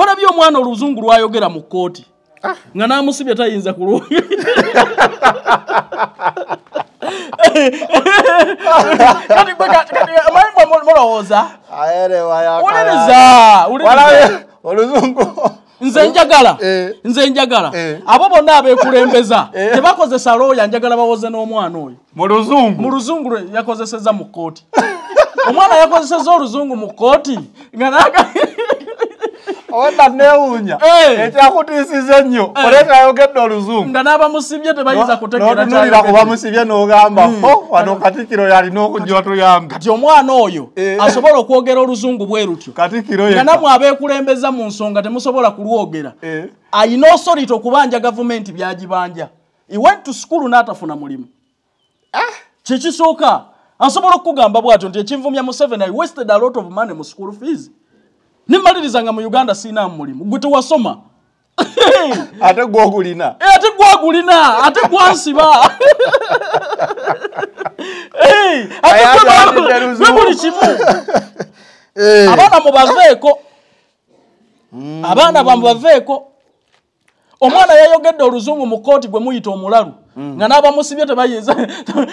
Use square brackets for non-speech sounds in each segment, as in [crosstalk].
walabye omwana oluzungu lwayogera mu kkooti? Nga namusibye tayinza kulw kati mu- mulowooza? Wuliriza. oluzungu. Nze njagala Eh. nze njagala. Eh. abo bonna abeekulembeza [laughs] tebakozesa looya njagala bawoze n'omwana oyo. Mu luzungu? Yakozeseza mu kkooti. Omwana yakozeseza oluzungu mu kkooti? Nga [laughs] naga wenda neewuunya Eh. ekyakutiisiza ennyo. Oleeta ayogedde oluzungu. Nga n'abamusibye tebayinza kutegeera n'otunulira ku kyayogedde. bamusibye n'ogamba o wano katikiro yalina okujja tuyambe kati omwana oyo Eh. asobola okwogera oluzungu bwe lutyo. Katikiro nga ye namwe abeekulembeza mu nsonga temusobola kulwogera. Eh. ayina osorita okubanja gavumenti byagibanja. He went to school n'atafuna mulimu. Kyekisooka asobola okukugamba bwatyo nti ekinvumya museveni i wasted a lot of money mu school fees nimaliriza nga mu uganda siinamu mulimu. Gwe tewasoma. [laughs] Ate gwogulina. Eh, ate gwagulina. Ate gwansiba. [laughs] Eh, ate buli kimu. [laughs] Abaana mubaveeko abaana bamubaveeko omwana yayogedde oluzungu mu kkooti gwe muyita omulalu. Nga n'abamusibye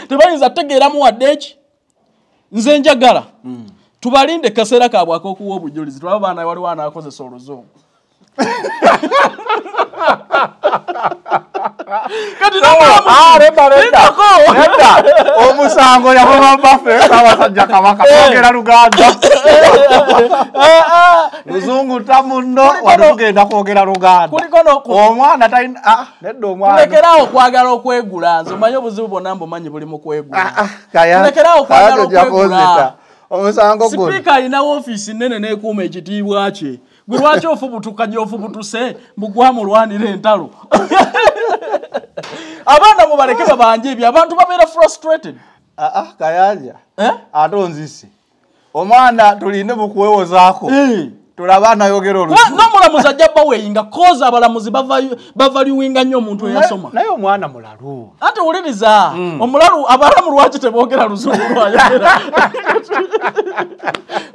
tebayinza tegeeramu wadde eki nze njagala tubalinde kaseera kaabwe ak'okuwa obujulizi tulaba baana waliwo anaakozesa oluzungu. Kati Ah, nedda. Lindako. Nedda. omusango yavuma baffe abasajja kabaka twogera luganda. Luzungu tamuno wano tugenda kwogera luganda. omwana talina ah, nedda omwana. Tulekeraawo okwagala okwegula nze omanyi obuzibu bwonna mbumanyi buli mu kwegula. Ah, ah, Tulekeraawo okwagala okwegula. Omusango guno. Sipiika alina woofiisi nnene n'ekuuma ekitiibwa kye. Gwe lwaki ofubutuka gy'ofubutuse mbugwamulwanira entalo? [laughs] Abaana mubaleke babanje ebyo abantu babeera frustrated. Ah, ah, kayanja. Eh? ate onzise omwana tulinde mukuwewozaako Eh. Kuba oluzungu n'omulamuzi ajja baweyinga koza abalamuzi bavaluwinga nnyo omuntu eyasoma. naye omwana mulalu. Ate wuliriza omulalu abalamu lwaki teboogera luzungu lwayogera [laughs]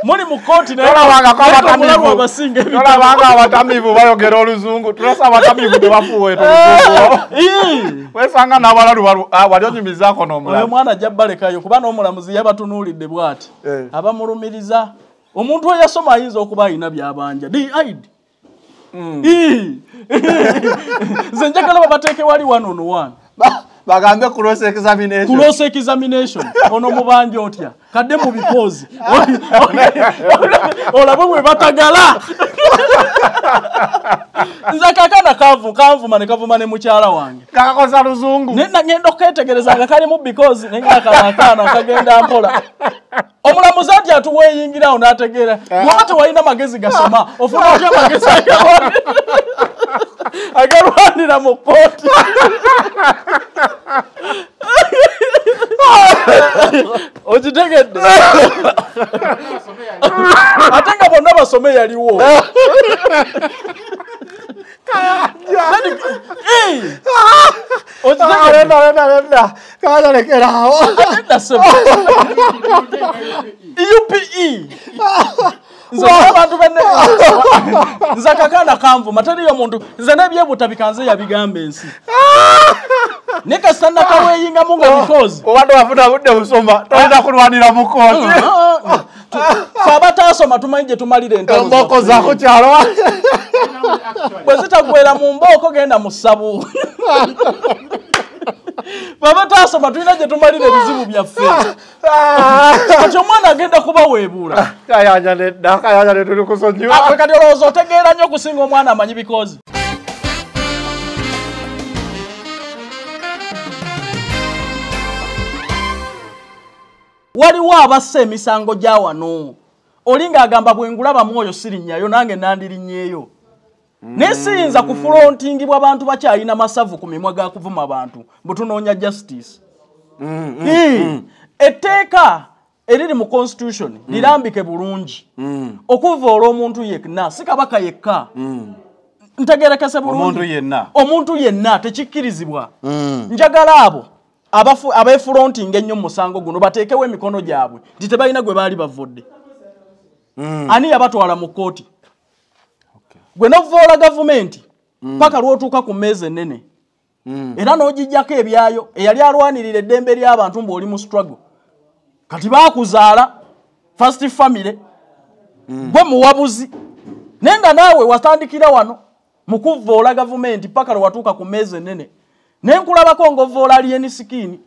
muli mu kooti naye tolabangako naye omulalu abatamiivu abasinga ebitabo. tolabanga abatamiivu bayogera oluzungu. Tulesa abatamiivu tebafuweeta [laughs] oluzungu Ii. [laughs] wesanga n'abalalu balu- ah, wali onyumizaako oyo n'omulalu omwana ajja balekayo kuba n'omulamuzi yabatunuulidde bw'ati. Eh. abamulumiriza omuntu eyasoma ayinza okuba alina byabanja. Did Ii. [laughs] nze njagala babateeke wali one on one. Ba- bagambe cross examination. Cross examination. [laughs] Ono mubanja otya? Kadde mu bikozi olabe bwe batagala. [laughs] Nze kakana kanvu kanvuma ne kavuma ne mukyala wange. Kakakoza luzungu. Ngenda okuketegereza nga kalimu because naye nga kano akaana kagenda mpola. Omulamuzi ati atuweeyingirawo n'ategeera waba tewalina magezi gasoma? Ofuna otya amagezi agalwanira- [laughs] agalwanira mu kooti okitegedde ate nga bonna basome yaliwo. Okitegedde lenda lenda lenda kaja lekerawo nasema [laughs] UPE nze abantu nze akakaana kanvuma teriyo muntu nze n'ebyebutabi kanze yabigamba ensi naye kasita nakaweyingamu nga bikozi obadde wafuna budde busoma tolina kulwanira mu kooti fe abataasoma tumanyi gye tumalira entalo emboko zaffe. zaku kyalo bwe zitagwera mu mbooko genda mu ssabu [laughs] fe abataasoma tulina gye tumalira ebizibu byaffe. Kati omwana agenda kubaweebuula kayanja nedda kayanja netuli kusonyiwa. Kwe kati olowooza otegeera nnyo okusinga omwana amanyi bikozi waliwo abassa emisango gya wano. Oli ng'agamba bwe ngulabamu oyo sirinnyayo nange nandirinnyeeyo naye siyinza kufulontingibwa abantu bakyalina masavu ku mimwa ga kuvuma abantu butunoonya justice. Ii, etteeka eriri mu constitution lirambike bulungi. Okuvoola omuntu yenna si kabaka yekka. Ntegerekese bulungi. Omuntu yenna. tekikkirizibwa. Njagala abo abafu- abeefulontinga ennyo mu musango guno bateekewo emikono gyabwe nti tebalina gwe baali bavudde. Ani yabatwala mu kkooti gwe novoola gavumenti paka lwotuuka ku mmeezi ennene era n'ogijjako ebyayo eyali alwanirira eddembe ly'abantu ng'oli mu struggle. Kati baakuzaala first family gwe muwabuzi. Naye nga naawe watandikira wano mu kuvvoola gavumenti paka lwe watuuka ku mmeezi ennene naye nkulabako ng'ovvoola alieni sikiini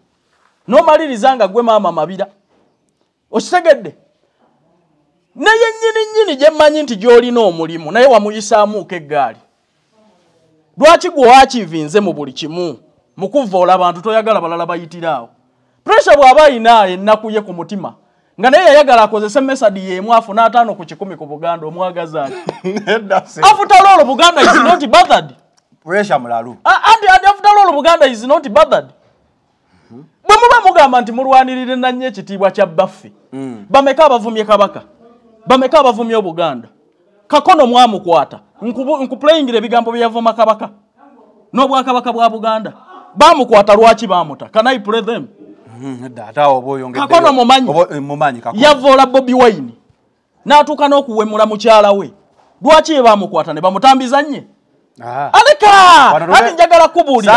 n'omaliriza nga gwe maama mabira. Okitegedde naye nnyini nnyini gye mmanyi nti gy'olina omulimu naye wamuyisaamuuko eggaali. Lwaki gwe wakivinze mu buli kimu? Mu kuvvoola abantu toyagala balala bayitiraawo puresha bw'aba ayina ennaku ye ku mutima nga naye yayagala akozese mesadi yeemu afune ataano ku kikumi ku buganda omwagaza ati [laughs] nedda se after all buganda is not bothered. Puresha mulalu. Anti anti after all buganda is not bothered. Bwe muba mugamba nti mulwanirire nannyo ekitiibwa kya baffe bameka abavumye kabaka bameka abavumye obuganda. Kakono mwamukwata. Nkuplayingira ebigambo bye yavuma kabaka. N'obwakabaka bwa buganda. Bamukwata lwaki bamuta can i play them? Oyongeddeyo- Kakono mumanyi. eh, yavoola bobi wine. N'atuuka n'okuwemula mukyala we. Lwaki ye bamukwata ne bamutambiza nnye. Aleka! Wano tuge- ati njagala kubuulira.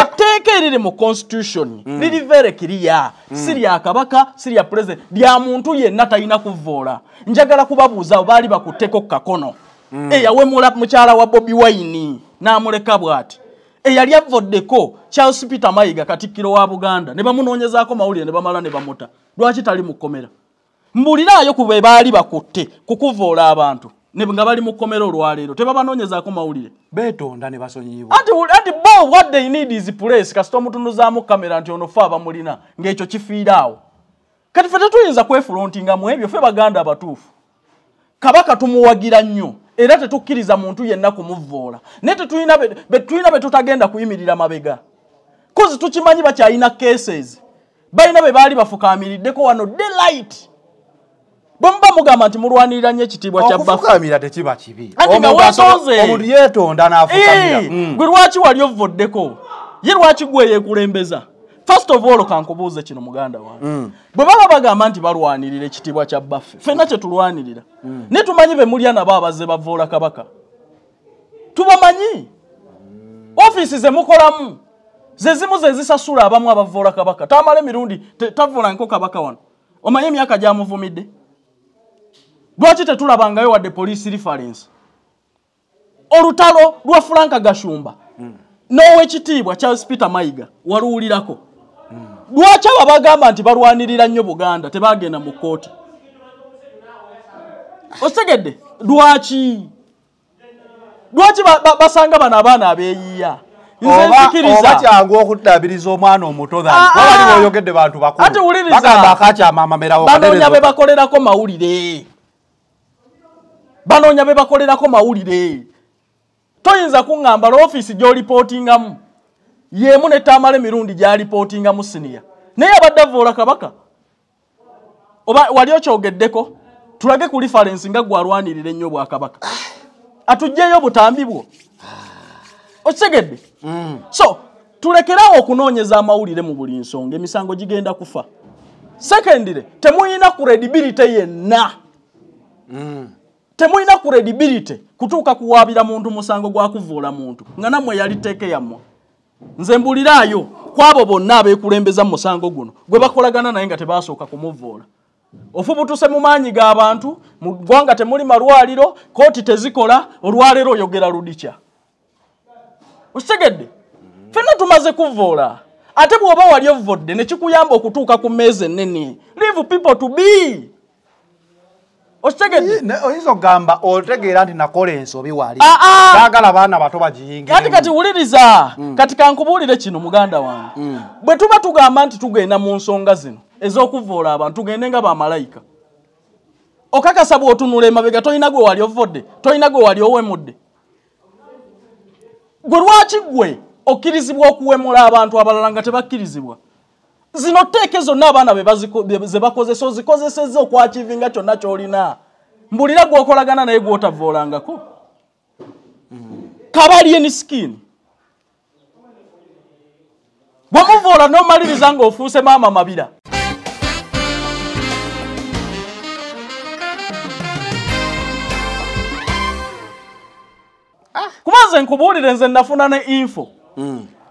etteeka eriri mu constitution liri very clear. Si lya kabaka si lya president. Lya muntu yenna talina kuvoola njagala kubabuuza baali bakutteko ku kakono eyawemula mukyala wa bobi wine n'amuleka bw'ati. Eyali avoddeko charles peter mayiga katikkiro wa buganda. Ne bamunoonyezaako mawulire ne bamala ne bamuta. Lwaki tali mu kkomera? Mbuliraayo ku be baali bakutte kukuvoola abantu nga bali mu kkomera olwaleero tebabanoonyezaako mawulire. Beetonda ne basonyiyibwa anti bo what they need is place. Kasita omutunuzaamu kamera nti ono fe abamulina ng'ekyo kifiira awo. Kati ffe tetuyinza kwefulontinga mu ebyo ffe baganda abatuufu. Kabaka tumuwagira nnyo era tetukkiriza muntu yenna kumuvvoola. Naye tetulina be- be- tulina be tutagenda kuyimirira mabega. Kozi tukimanyi bakyalina cases. Balina be baali bafukaamiriddeko wano daylight bwe muba mugamba nti mulwanirira nnyo ekitiibwa kya baffe okufukamira tekiba kibi. Omuntu yeetonda n'afukamira. Eh, Mm. gwe lwaki wali ovoddeko ye lwaki gwe yeekulembeza? First of all kankubuuze kino muganda wange. Bwe baba bagamba nti balwanirira ekitiibwa kya baffe ffenna kye tulwanirira. Naye tumanyi be mulya nabo abaze bavoola kabaka? Tubamanyi? Ofiisi ze mukolamu ze zimu ze zisasula abamu abavoola kabaka. Tamala emirundi te- tavoolanko kabaka wano. Omanyi emyaka gyamuvumidde lwaki tetulabangayo wadde police reference? Olutalo lwa franka gashumba. N'owekitiibwa charles peter mayiga waluwulirako. Lwaki abo bagamba nti balwanirira nnyo buganda tebagenda mu kkooti? Otegedde lwaki? Lwaki ba- ba- basanga bano abaana abeeyiya? Oba kyangu okuddaabiriza omwana omuto Ah, ah. wabali oyogedde bantu bakulu. Bagamba akakyama amamerawo banoonya be bakolerako mawulire banoonya be bakolerako mawulire. Toyinza kuŋŋamba loofiisi gy'olipootingamu yeemu netamala emirundi gy'alipootingamu siniya. Naye abadde avoola kabaka oba wali okyogeddeko? Tulage ku lifarensi nga gwalwanirira ennyo bwakabaka atugjeyo butambi bwo. Okitegedde? So tulekerawo okunoonyeza amawulire mu buli nsonga. Emisango gigenda kufa. Secondly temuyina credibility yenna temuyina credibility kutuuka kuwaabira muntu musango gwa kuvuula muntu nga nammwe yali tteeke yammwe. Nze mbuliraayo kwabo bonna abeekulembeza mu musango guno gwe bakolagana naye nga tebasooka kumuvuula. Ofubutuse mu maanyi g'abantu mu ggwanga temuli malwaliro kooti tezikola olwaleero oyogera ludikya. Okitegedde? Ffenna tumaze kuvuula. Ate bw'oba wali ovodde ne kikuyamba okutuuka ku mmeezi ennene. Leave people to be okitegedde oyinza okugamba otegeera nti nakola ensobi wali Ah, ah. saagala baana bato bagiyingire. Kati kati wuliriza kati kankubuulire kino muganda wange. Bwe tuba tugamba nti tugenda mu nsonga zino ez'okuvuula abantu tugende nga bamalayika okakasa bw'otunula emabega tolina gwe wali ovodde tolina gwe wali owemudde. Gwe lwaki gwe okkirizibwa okuwemula abantu abalala nga tebakkirizibwa zino tteeke zonna abaana ze bakozesa ozikozesezza okwakivinga kyonna ky'olina. Mbulira gw'okolagana naye gw'otavuulangako kabali eni skin. Bwemuvuula n'omaliriza ng'ofuuse maama mabira. Nze nkubuulire nze nafuna ne info.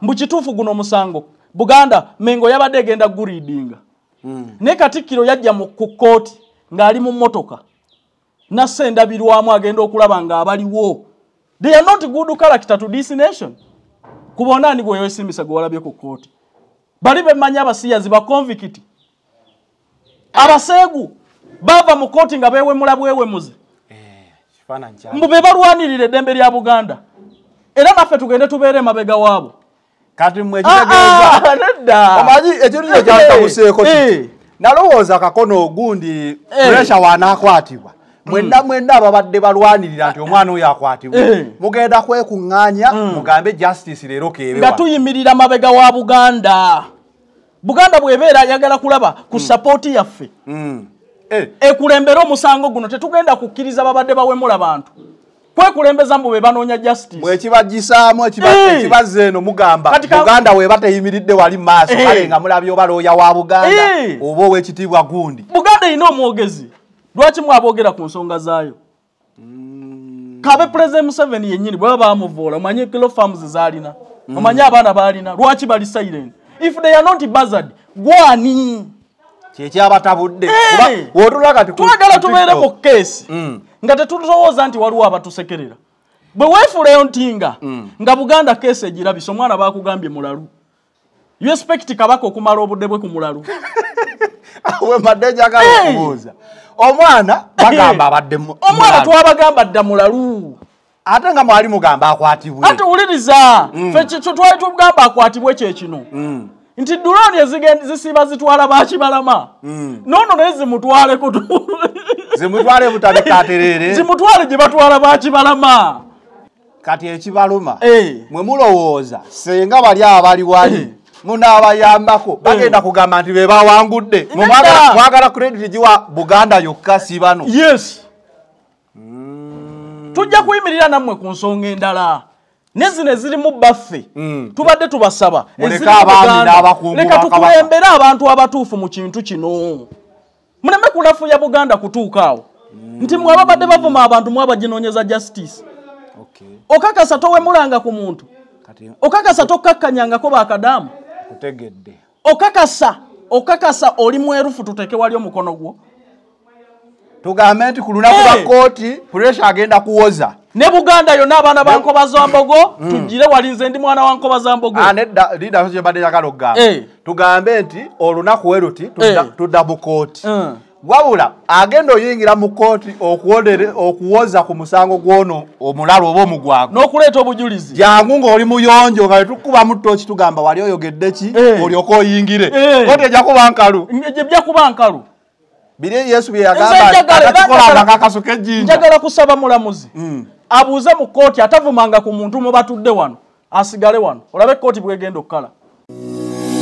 Mbu kituufu guno omusango buganda mengo yabadde egenda guliidinga Mm. naye katikkiro yajja mu ku kooti ng'ali mu mmotoka. Nasse endabirwamu agenda okulaba ng'abaliwo. They are not good character to this nation. Ku bonna ani gwe walabye ku kooti bali bemmanyi abasiyazi baconvicti abaseegu bava mu kooti nga beewemula bwewemuze kya mbu be balwanirira eddembe lya buganda. Era naffe tugende tubeere emabega waabo kati mmwe ekitegeeza nedda omanyi ekintu Eh, kiti nalowooza akakono ogundi puresha waanaakwatibwa mwenna mwenna ababadde balwanirira nti omwana oyo akwatibwe Eh. mugenda kwekuŋŋaanya mugambe justice leero keebewa nga tuyimirira mabega wa buganda. Buganda bw'ebeera ayagala kulaba ku sapooti yaffe. Mm. Eh, ekulembera omusango guno tetugenda kukkiriza babadde bawemula bantu kwekulembeza mbu be banoonya justice. Eh. ekibazza eno mugamba buganda weba teyimiridde wali mu maaso Eh. kale nga mulabye oba looya wa buganda Eh. oba ow'ekitiibwa gundi. Buganda erina omwogezi lwaki mwaboogera ku nsonga zaayo? Kabe president museveni yennyini bwe baba bamuvoola omanye kilo farms zaalina omanye abaana baalina lwaki bali silent? If they are not buzzard gwani? Kyekyabatabudde ku- twagala tubeere mu keesi Mm. Nga tetulowooza nti waliwo abatusekerera. Bwe weefuleyo ntinga nga buganda keesi egirabisa omwana bakugambye mulalu. You expect kabaka okumala obudde bwe ku mulalu? [laughs] We madde njagala okubuuza. Omwana bagamba abadde omwana twabagamba dda mulalu. Ate nga mwali mugamba akwatibwe. Ate wuliriza fe kyo twali tugamba akwatibwe kyekino Mm. nti dulooni zisiba zitwala bakibalama noono naye zimutwale kutu zimutwale butabikaterere zimutwale gye batwala bakibalama kati ekibaluma Eh. mwe mulowooza senga bali abali wali Eh. munaabayambako bagenda kugamba nti be bawangudde. Mwagala- credit giwa buganda yokka si bano. Yes. Tujja kuyimirira nammwe ku nsonga endala. Nezino ezirimu baffe Mm. tubadde tubasaba. Leka tukulembere abantu abatuufu mu kintu kino muleme kulafuya buganda kutuuka awo. Nti mwe ababadde bavuma abantu mwabaginoonyeza justice. Okay. okakasa towemulanga ku muntu. Okakasa tokkakkanyangako bakadaamu. Kutegedde okakasa okakasa oli mwerufu tuteeke wali omukono gwo. Tugambe nti ku lunaku lwa kooti puresha agenda kuwoza ne buganda yonna abaana ba nkoba za mbogo tugire wali nze ndi mwana wa nkoba za mbogo Ah, nedda liida kyembadde njagala okugamba Eh. tugambe nti olunaku we luti tudda- Eh. mu kooti Mm. wabula agenda oyingira mu kooti okuwoza ku musango gw'ono omulalu oba omugwago. N'okuleeta obujulizi. Jangu ng'oli muyonjo nga tetukubamu ttooki tugamba wali oyogedde ki? Eh. olyoke oyingire. Kooti ejja kuba nkalu. Gye bijja kuba nkalu. Biri yesu bye yagamba akakikola njagala- akakaso k'ejjinja njagala kusaba mulamuzi. Mm. Abuuze mu kooti atavumanga ku muntu mwe batudde wano asigale wano. Olabe kooti bwegenda okukala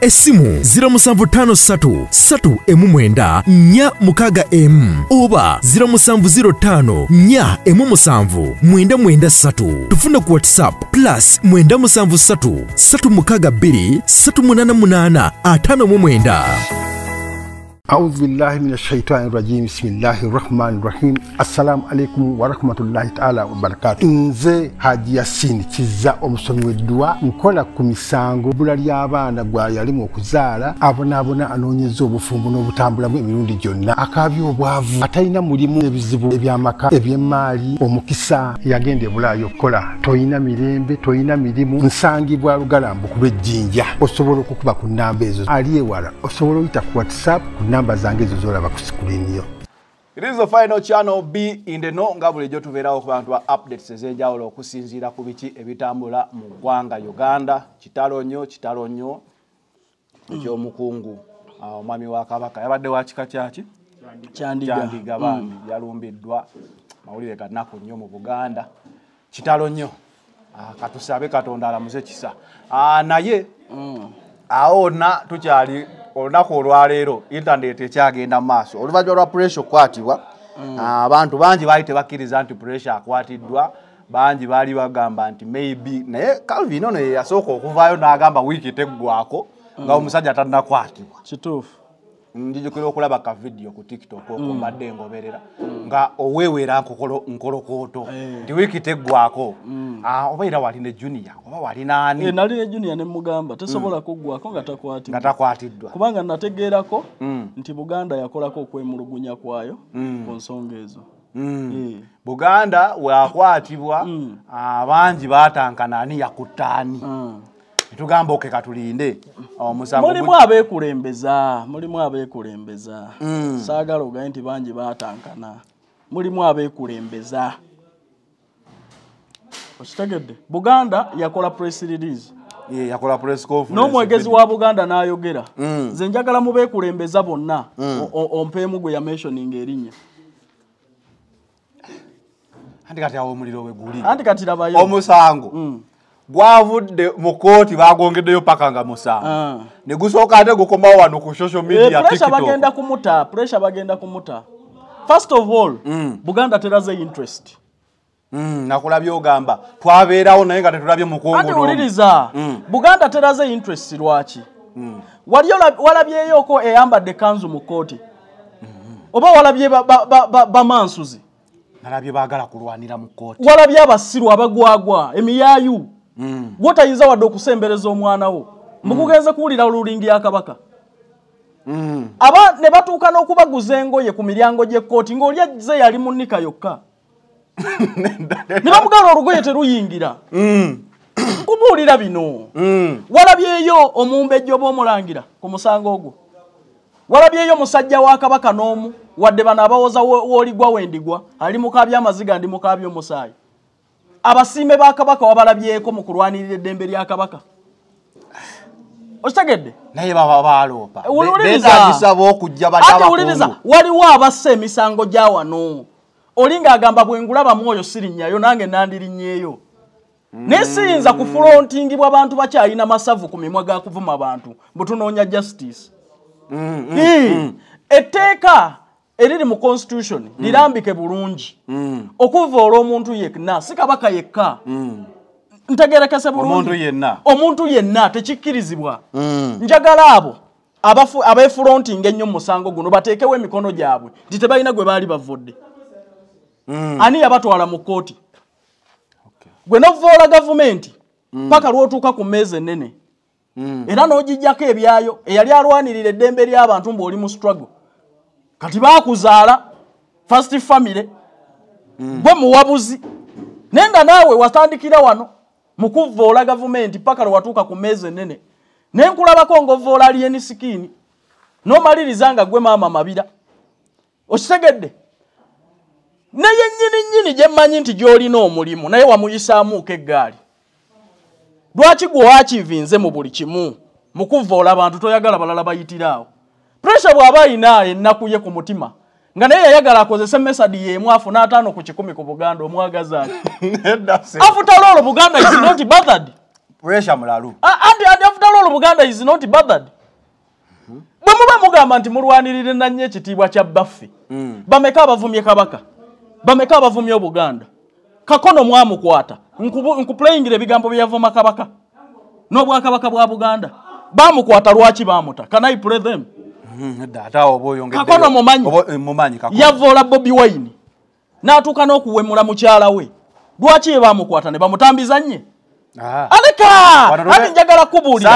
essimu 0753 3 4 mukaaga m oba 0705 4 7 993 tufuna ku whatsapp plus 973 362 388 59 أعوذ بالله من الشيطان الرجيم بسم الله الرحمن الرحيم السلام عليكم ورحمة الله تعالى وبركاته nze haji yasini kiza omusomi w'eddwa nkola ku misango bbula ly'abaana gwa yalimu okuzaala abonaabona anoonyeza obufumbo n'obutambulamu emirundi gyonna akaabya obwavu atalina mulimu ebizibu eby'amaka eby'emmaali omukisa yagenda ebulaayo okukola toyina mirembe toyina mirimu nsangibwa lugalambu ku lw'ejjinja osobola okukuba ku nnamba ezo ali ewala osobola oyita ku whatsapp ku nnamba zange ezo zolaba ku sikulini yo. It is the final channel B in the know nga bulijjo tubeerawo ku bantu ba updates ez'enjawulo okusinziira ku biki ebitambula mu ggwanga Uganda kitalo nnyo kitalo nnyo ekyomukungu. Omwami wa kabaka yabadde wa kika kyaki kyandiga. Bambi yalumbiddwa. Mawulire ganaku nnyo mu buganda. Kitalo nnyo. Ah, katusabe katonda alamuze kisa. Ah, naye Mm. awo na tukyali olunaku olwaleero intaneti ekyagenda mu maaso oluvannyuma lwa puresha okukwatibwa ah, abantu bangi baali tebakkiriza nti puresha akwatiddwa bangi baali bagamba nti maybe naye calvin ono ye yasooka okuvaayo n'agamba wiiki teggwako nga omusajja tannakwatibwa kituufu njijukira okulaba ka vidiyo ku tiktok okwo mbadde ngoberera nga oweewera nkolokooto Eh. nti wiiki teggwako Ah, oba era wali ne junior oba wali Eh, naani nali ne junior ne mugamba tesobola kuggwako nga takwatiddwa kubanga nategeerako Mm. nti buganda yakolako okwemulugunya kwayo ku nsonga ezo Mm. Eh. buganda bwakwatibwa Mm. abangi batankana ani yakuttaani Mm. Netugamba oke katulinde mulimu abeekulembeza mulimu abeekulembeza. Mm. saagala ogaye nti bangi baatankana. Mulimu abeekulembeza. Okitegedde? Buganda yakola press release. Yakola press conference. N'omwegezi wa buganda n'ayogera. Mm. nze njagala mu beekulembeza bonna. O- ompeemu gwe yamentioninga erinnya. Anti kati awo omuliro we guli. Anti kati labayo. Omusango. Gwavudde mu kooti bagongeddeyo paka nga musango Ah. ne gusooka ate gukomawo wano ku social Eh, media bagenda kumuta pressure bagenda kumuta. First of all Mm. buganda teraze interest. Mm, nakulabye ogamba. Twabeerawo naye nga tetulabye ati mukungu wuliriza Mm. buganda teraze interest lwaki? Wali walabyeyoko eyambadde kanzu mu kooti oba walabye ba- ba- ba- ba- bamansuzi nalabye baagala kulwanira mu kooti walabye abasiru abagwagwa emiyaayu. Gwotayinza wadde okusembereza omwana wo mukugenze kuwulira olulingi ya kabaka. Mm. aba ne batuuka n'okubaguza engoye ku miryango gy'ekkooti ng'oli azze yali mu nnika yokka. [laughs] Ne bamugala olugoye teruyingira. Mm. nkubuulira bino. Mm. walabyeyo omumbejja oba omulangira ku musango ogwo. Walabyeyo musajja wa kabaka n'omu wadde bano abawoza wo- w'oligwa wendigwa ali mukaabya amaziga ndi mukaabya omusaayi abasiime ba kabaka wabalabyeko mu kulwanirira eddembe lya kabaka? Okitegedde? Naye baba baloopa Wuliriza. waliwo abassa emisango gya wano. Oli ng'agamba bwe ngulabamu oyo sirinnyayo nange nandirinnyeeyo naye siyinza kufulontingibwa bantu bakyalina masavu ku mimwa ga kuvuma abantu butunoonya justice. Mm, mm, Hii, etteeka eriri mu constitution lirambike bulungi. Mm, okuvoola omuntu yenna si kabaka yekka. Mm, ntegerekese bulungi. Omuntu yenna. tekikkirizibwa. Mm. njagala abo abafu- abeefulontinga ennyo mu musango guno bateekewo emikono gyabwe nti tebalina gwe baali bavudde Mm. ani yabatwala mu kkooti? Gwe novoola gavumenti paka lwotuuka ku mmeezi ennene. Mm. era n'ogijjako ebyayo eyali alwanirira eddembe ly'abantu ng'oli mu struggle kati baakuzaala first family gwe muwabuzi. Naye nga naawe watandikira wano mu kuvvoola gavumenti paka lwe watuuka ku mmeezi ennene. Naye nkulabako ng'ovvoola alieni sikiini n'omaliriza nga gwe maama mabira. Okitegedde? Naye nnyini nnyini gye mmanyi nti gy'olina omulimu naye wamuyisaamuuko eggaali. Lwaki gwe wakivinze mu buli kimu mu kuvvoola abantu toyagala balala bayitiraawo puresha bw'aba ayina ennaku ye ku mutima. Nga naye yayagala akozese mesadi y'emu afuna ataano ku kikumi ku buganda omwagazi ati. [laughs] After all buganda is not bothered. Pressure mulalu. Anti after all buganda is not bothered. Bwe muba mugamba nti mulwanirire nannyo ekitiibwa kya baffe bameka abavumye kabaka? Bameka abavumye obuganda? Kakono mwamukwata nkuplayingira ebigambo byeyavuma kabaka. N'obwakabaka bwa buganda? Bamukwata lwaki bamuta can i play them Mm, oyongeddeyo. Kakono mumanyi. Eh, yavoola bobi wine. N'atuuka n'okuwemula mukyala we. Lwaki ye bamukwata ne bamutambiza nnye Ah. aleka! Tube- njagala kubuulira?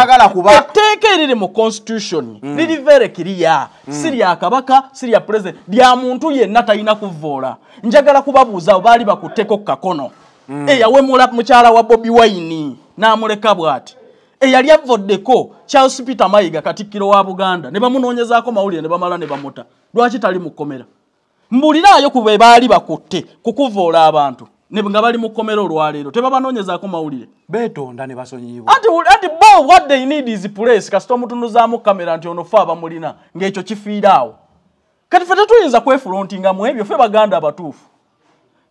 Etteeka eriri mu constitution liri very clear. Si lya kabaka si lya president. Lya muntu yenna talina kuvvoola. Njagala kubabuuza baali bakutteko ku kakono eyawemula mukyala wa bobi wine. N'amuleka bw'ati eyali avvoddeko charles peter mayiga katikkiro wa buganda. Ne bamunoonyezaako mawulire ne bamala ne bamuta. Lwaki tali mu kkomera? Mbuuliraayo ku be baali bakutte kukuvvoola abantu nga bali mu kkomera olwaleero. Tebabanoonyezaako mawulire. Beetonda ne basonyiyibwa anti bo what they need is place. Kasita omutunuzaamu kamera nti ono fe abamulina ng'ekyo kifiira awo. Kati fe tetuyinza kwefulontinga mu ebyo fe baganda abatuufu.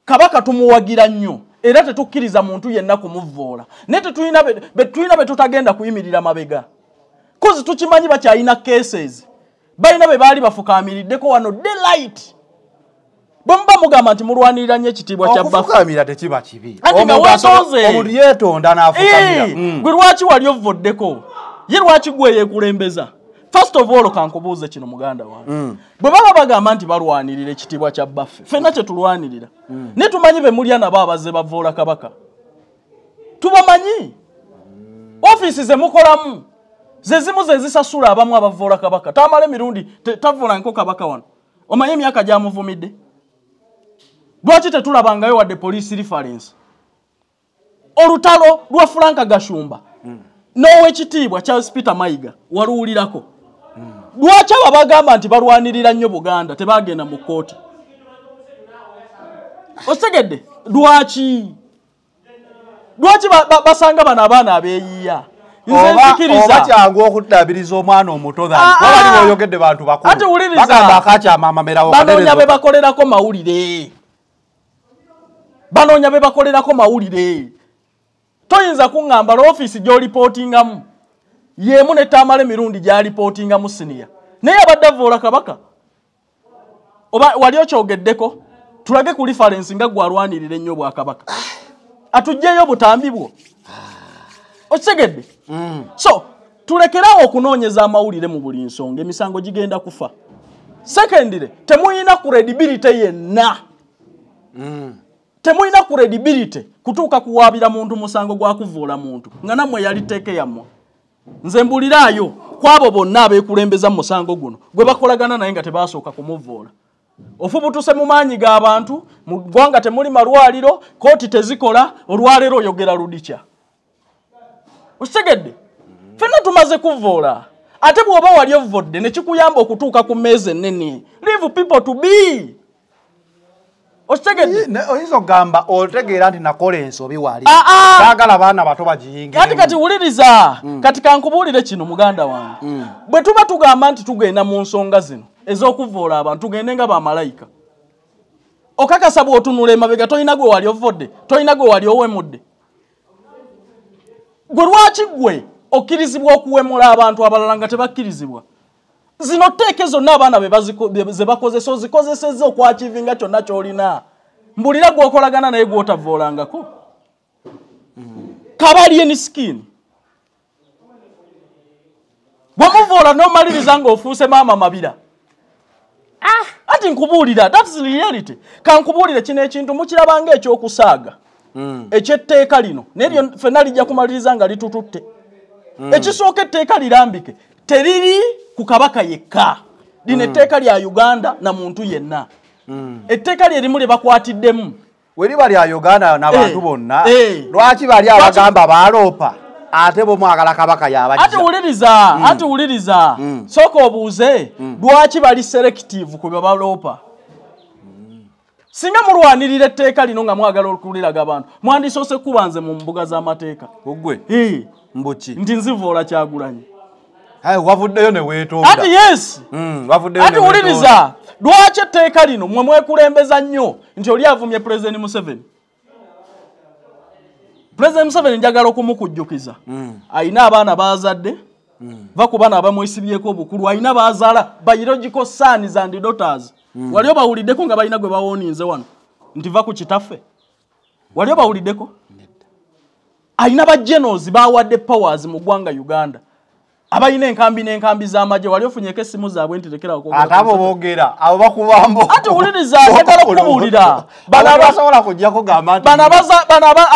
Kabaka tumuwagira nnyo era tetukkiriza muntu yenna kumuvvoola. Naye tetulina be- tutagenda kuyimirira mabega. Kozi tukimanyi bakyalina cases. Balina be baali bafukaamiriddeko wano daylight. Bwe muba mugamba nti mulwanirira nnyo ekitiibwa kya baffe okufukamira tekiba kibi. Omuntu yeetonda n'afukamira. Eh, Mm. gwe lwaki wali ovuddeko ye lwaki gwe yeekulembeza first of all kankubuuze kino muganda wange. Bwe baba bagamba nti balwanirira ekitiibwa kya baffe ffenna kyetulwanirira naye tumanyi be mulya nabo abazze bavoola kabaka? Tubamanyi? Ofiisi ze mukolamu ze zimu ze zisasula abamu abavoola kabaka. Tamala emirundi tavoola nko kabaka wano. Omanyi emyaka gyamuvumidde? Lwaki tetulabangayo wadde police reference? Olutalo lwa franka gashumba. N'owekitiibwa charles peter mayiga waluwulirako lwaki abo bagamba nti balwanirira nnyo buganda? Tebagenda mu kooti okitegedde lwaki? Lwaki ba- ba- basanga bano abaana abeeyiya nze oba oba nzikiriza kyangu okuddaabiriza omwana omuto Ah, ah. oyogedde bantu bakulu. Ate wuliriza. bagamba akakyama amamerawo banoonya be bakolerako mawulire. Banoonya be bakolerako mawulire. Toyinza kuŋŋamba loofiisi gy'olipootingamu yeemu netamala emirundi gy'alipootingamu siniya. Naye abadde avoola kabaka oba wali okyogeddeko tulage ku lifarensi nga gwalwanirira ennyo bwakabaka atugjeyo butambi bwo. Okitegedde? So tulekerawo okunoonyeza amawulire mu buli nsonga. Emisango gigenda kufa. Secondly temuyina credibility yenna. Temuyina credibility kutuuka kuwaabira muntu musango gwa kuvuula muntu nga nammwe yali teeke yammwe nze mbuliraayo kwabo bonna abeekulembeza mu musango guno gwe bakolagana naye nga tebasooka kumuvuula ofubutuse mu maanyi g'abantu mu ggwanga temuli malwaliro kooti tezikola olwaleero oyogera ludikya okitegedde? Ffenna tumaze kuvuula. Ate bw'oba wali ovvodde ne kikuyamba okutuuka ku mmeeza ennene. Leave people to be okitegedde oyinza okugamba otegeera nti nakola ensobi wali? Ah, ah. saagala baana bato bagiyingire kati wuliriza kati kankubuulire kino muganda wange. Bwe tuba tugamba nti tugenda mu nsonga zino ez'okuvuula abantu tugende nga bamalayika okakasa bw'otunula emabega tolina gwe wali ovodde tolina gwe wali owemudde. Gwe lwaki gwe okkirizibwa okuwemula abantu abalala nga tebakkirizibwa zino tteeke zonna abaana ze bakozesa ozikozesezza okwakivinga kyonna ky'olina. Mbulira gw'okolagana naye gw'otavuulangako kabalien skin. Bwemuvuula n'omaliriza ng'ofuuse maama mabira. Ati nkubuulira thats reality. Kankubuulire kino ekintu mukiraba ng'ekyokusaaga. Ekyetteeka lino naye lyo ffenna lijja kumaliriza nga litututte. Ekisooka etteeka lirambike teriri ku kabaka yekka. Lino etteeka lya uganda na muntu yenna. Etteeka lye limu lye bakwatiddemu. Weri bali a uganda n'abantu Eh, bonna eh. lwaki bali abagamba baloopa ate bomwagala kabaka ate yabajja wuliriza ate wuliriza sooka obuuze lwaki bali selective ku bye baloopa singa mulwanirira etteeka lino nga mwagala okuliraga abantu mwandisoose kuba nze mu mbuga z'amateeka. Ogwe? Eh, mbuki nti nzivuola kyagulanyi wavuddeyo ne weetonda. Ati yes! Mm, wavuddeyo ati wuliriza lwaki etteeka lino? Mwe mwekulembeza nnyo nti oli avumye pulezidenti museveni. Pulezidenti museveni njagala okumukujjukiza. Ayina abaana bazadde bakuba nabamwesibyeko obukulu ayina bazaala biological sons and daughters. Wali obawuliddeko nga balina gwe bawoninze wano nti va ku kitaffe? Wali obawuliddeko? Ayina bagenos bawadde powers mu ggwanga uganda abalina enkambi n'enkambi z'amagye wali ofunyeko essimu zaabwe nti lekerawo ate abo boogera abo bakubambo. Ate wuliriza, njagala okubuulira. Bano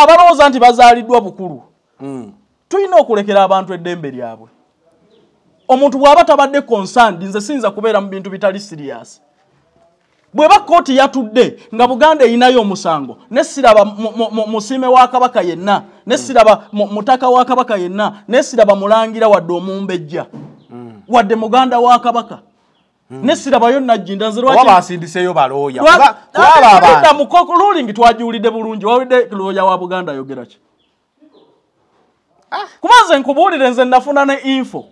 abalowooza nti bazaaliddwa bukulu. Tulina okulekera abantu eddembe lyabwe. Omuntu bw'aba tabadde concerned nze siyinza kubeera mu bintu bitali sirias bw'eba kooti yatudde nga buganda erinayo omusango nesiraba mu- mu- mu- musiime wa kabaka yenna nesiraba mu- mutaka wa kabaka yenna nesiraba mulangira wadde omumbejja wadde muganda wa kabaka. Nesirabayo najjinda nze oba lwaki basindiseyo balooya Kuba- kuba abo Ate abantu. Mu ruling twagiwulidde bulungi wawulidde looya wa buganda ayogera ki? Kuba nze nkubuulire nze nafuna ne info.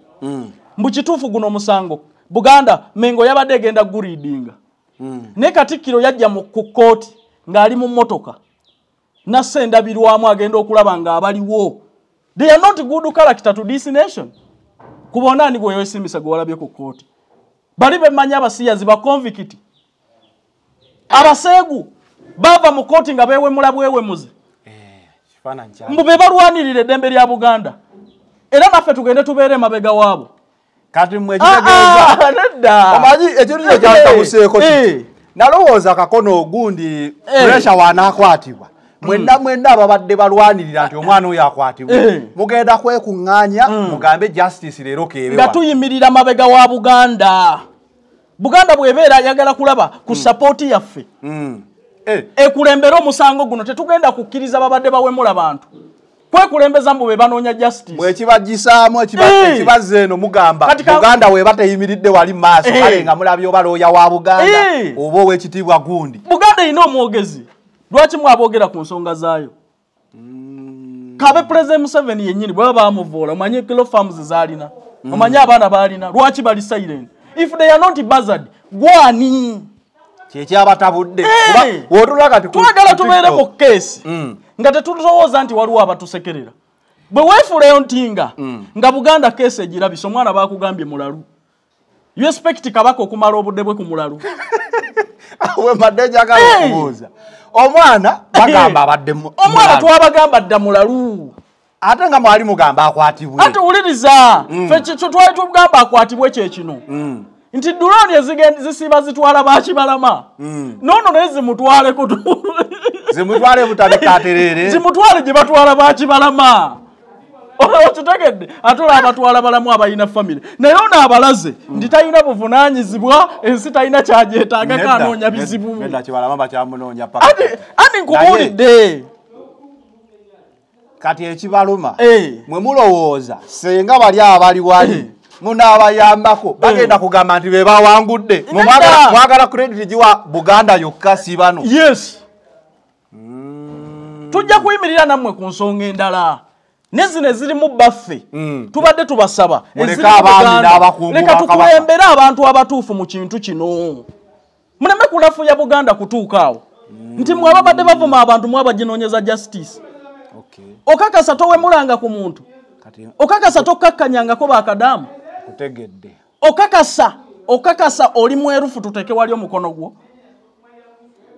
Mbu kituufu guno omusango buganda mengo yabadde egenda guridinga naye katikkiro yajja mu ku kooti ng'ali mu mmotoka nassendabirwamu agenda okulaba ng'abaliwo. They are not good character to this nation. Kubona ani gweyesimise gwewalabye ku kooti bali bemmanyi abasiyazi baconvict abaseegu bava mu kooti nga bewemula bwewemuze kifaananyi kya mbu be balwanirira eddembe lya buganda. Era naffe tugende tubeere emabega waabo kati mmwe Ah, ekitegeeza ah, nedda omanyi ekintu kyo kyatabuseeko Eh. kiti nalowooza kakono ogundi Eh. puresha waanaakwatibwa mwenna mwenna ababadde balwanirira nti omwana oyo akwatibwe Eh. mugenda kwekuŋŋaanya mugambe justice leero keebe nga tuyimirira mabega wa buganda. Buganda bw'ebeera ayagala kulaba ku sapooti yaffe. Ekulembera omusango guno tetugenda kukkiriza babadde bawemula bantu kwekulembeza mbu be banoonya justice. Bwekibagisaamu ekibazza eno mugamba buganda weba teyimiridde wali maaso kale nga mulabye oba looya wa buganda oba ow'ekitiibwa gundi. Buganda erina omwogezi. Lwaki mwaboogera ku nsonga zaayo? Kabe president museveni yennyini bwe baba bamuvuula omanye kilo farms zaalina omanye abaana baalina lwaki bali silent? If they are not buzzard gwani kyekyabatabudde wotula kati twagala tubeere mu keesi Mm. nga tetulowooza nti waliwo abatusekerera. Bwe weefuleyo ntinga nga buganda keesi egirabisa omwana bakugambye mulalu. You expect kabaka okumala obudde bwe ku mulalu? [laughs] We madde njagala okubuuza. Omwana bagamba abadde omwana twabagamba dda mulalu. Ate nga mwali mugamba akwatibwe. Ate wuliriza fe kyo twali tugamba akwatibwe kyekino Mm. Nti dulooni zisiba zitwala bakibalama noono naye zimutwale zimutwale butabikaterere zimutwale gye batwala bakibalama okitegedde ate olaba abatwala balamu abalina famire naye ono abalaze nti talina buvunanyizibwa ensi talina kyagyetaaga kanoonya bizibu. ani nkubuulidde? kati ekibaluma Eh. mwe mulowooza senga bali abali wali Eh. Munaabayambako bagenda kugamba nti be bawangudde mwagala- credit giwa buganda yokka si bano. Yes. Tujja kuyimirira nammwe ku nsonga endala. Ne zino ezirimu baffe Mm. tubadde tubasaba. Leka tukulembere abantu abatuufu mu kintu kino. Muleme kunafuya buganda kutuuka awo. Nti mwe ababadde bavuma abantu mwabaginoonyeza justice. Okay. okakasa towemulanga ku muntu okakasa tokkakkanyangako bakadaamu kutegedde. Okakasa okakasa oli mwerufu tuteke wali omukono gwo.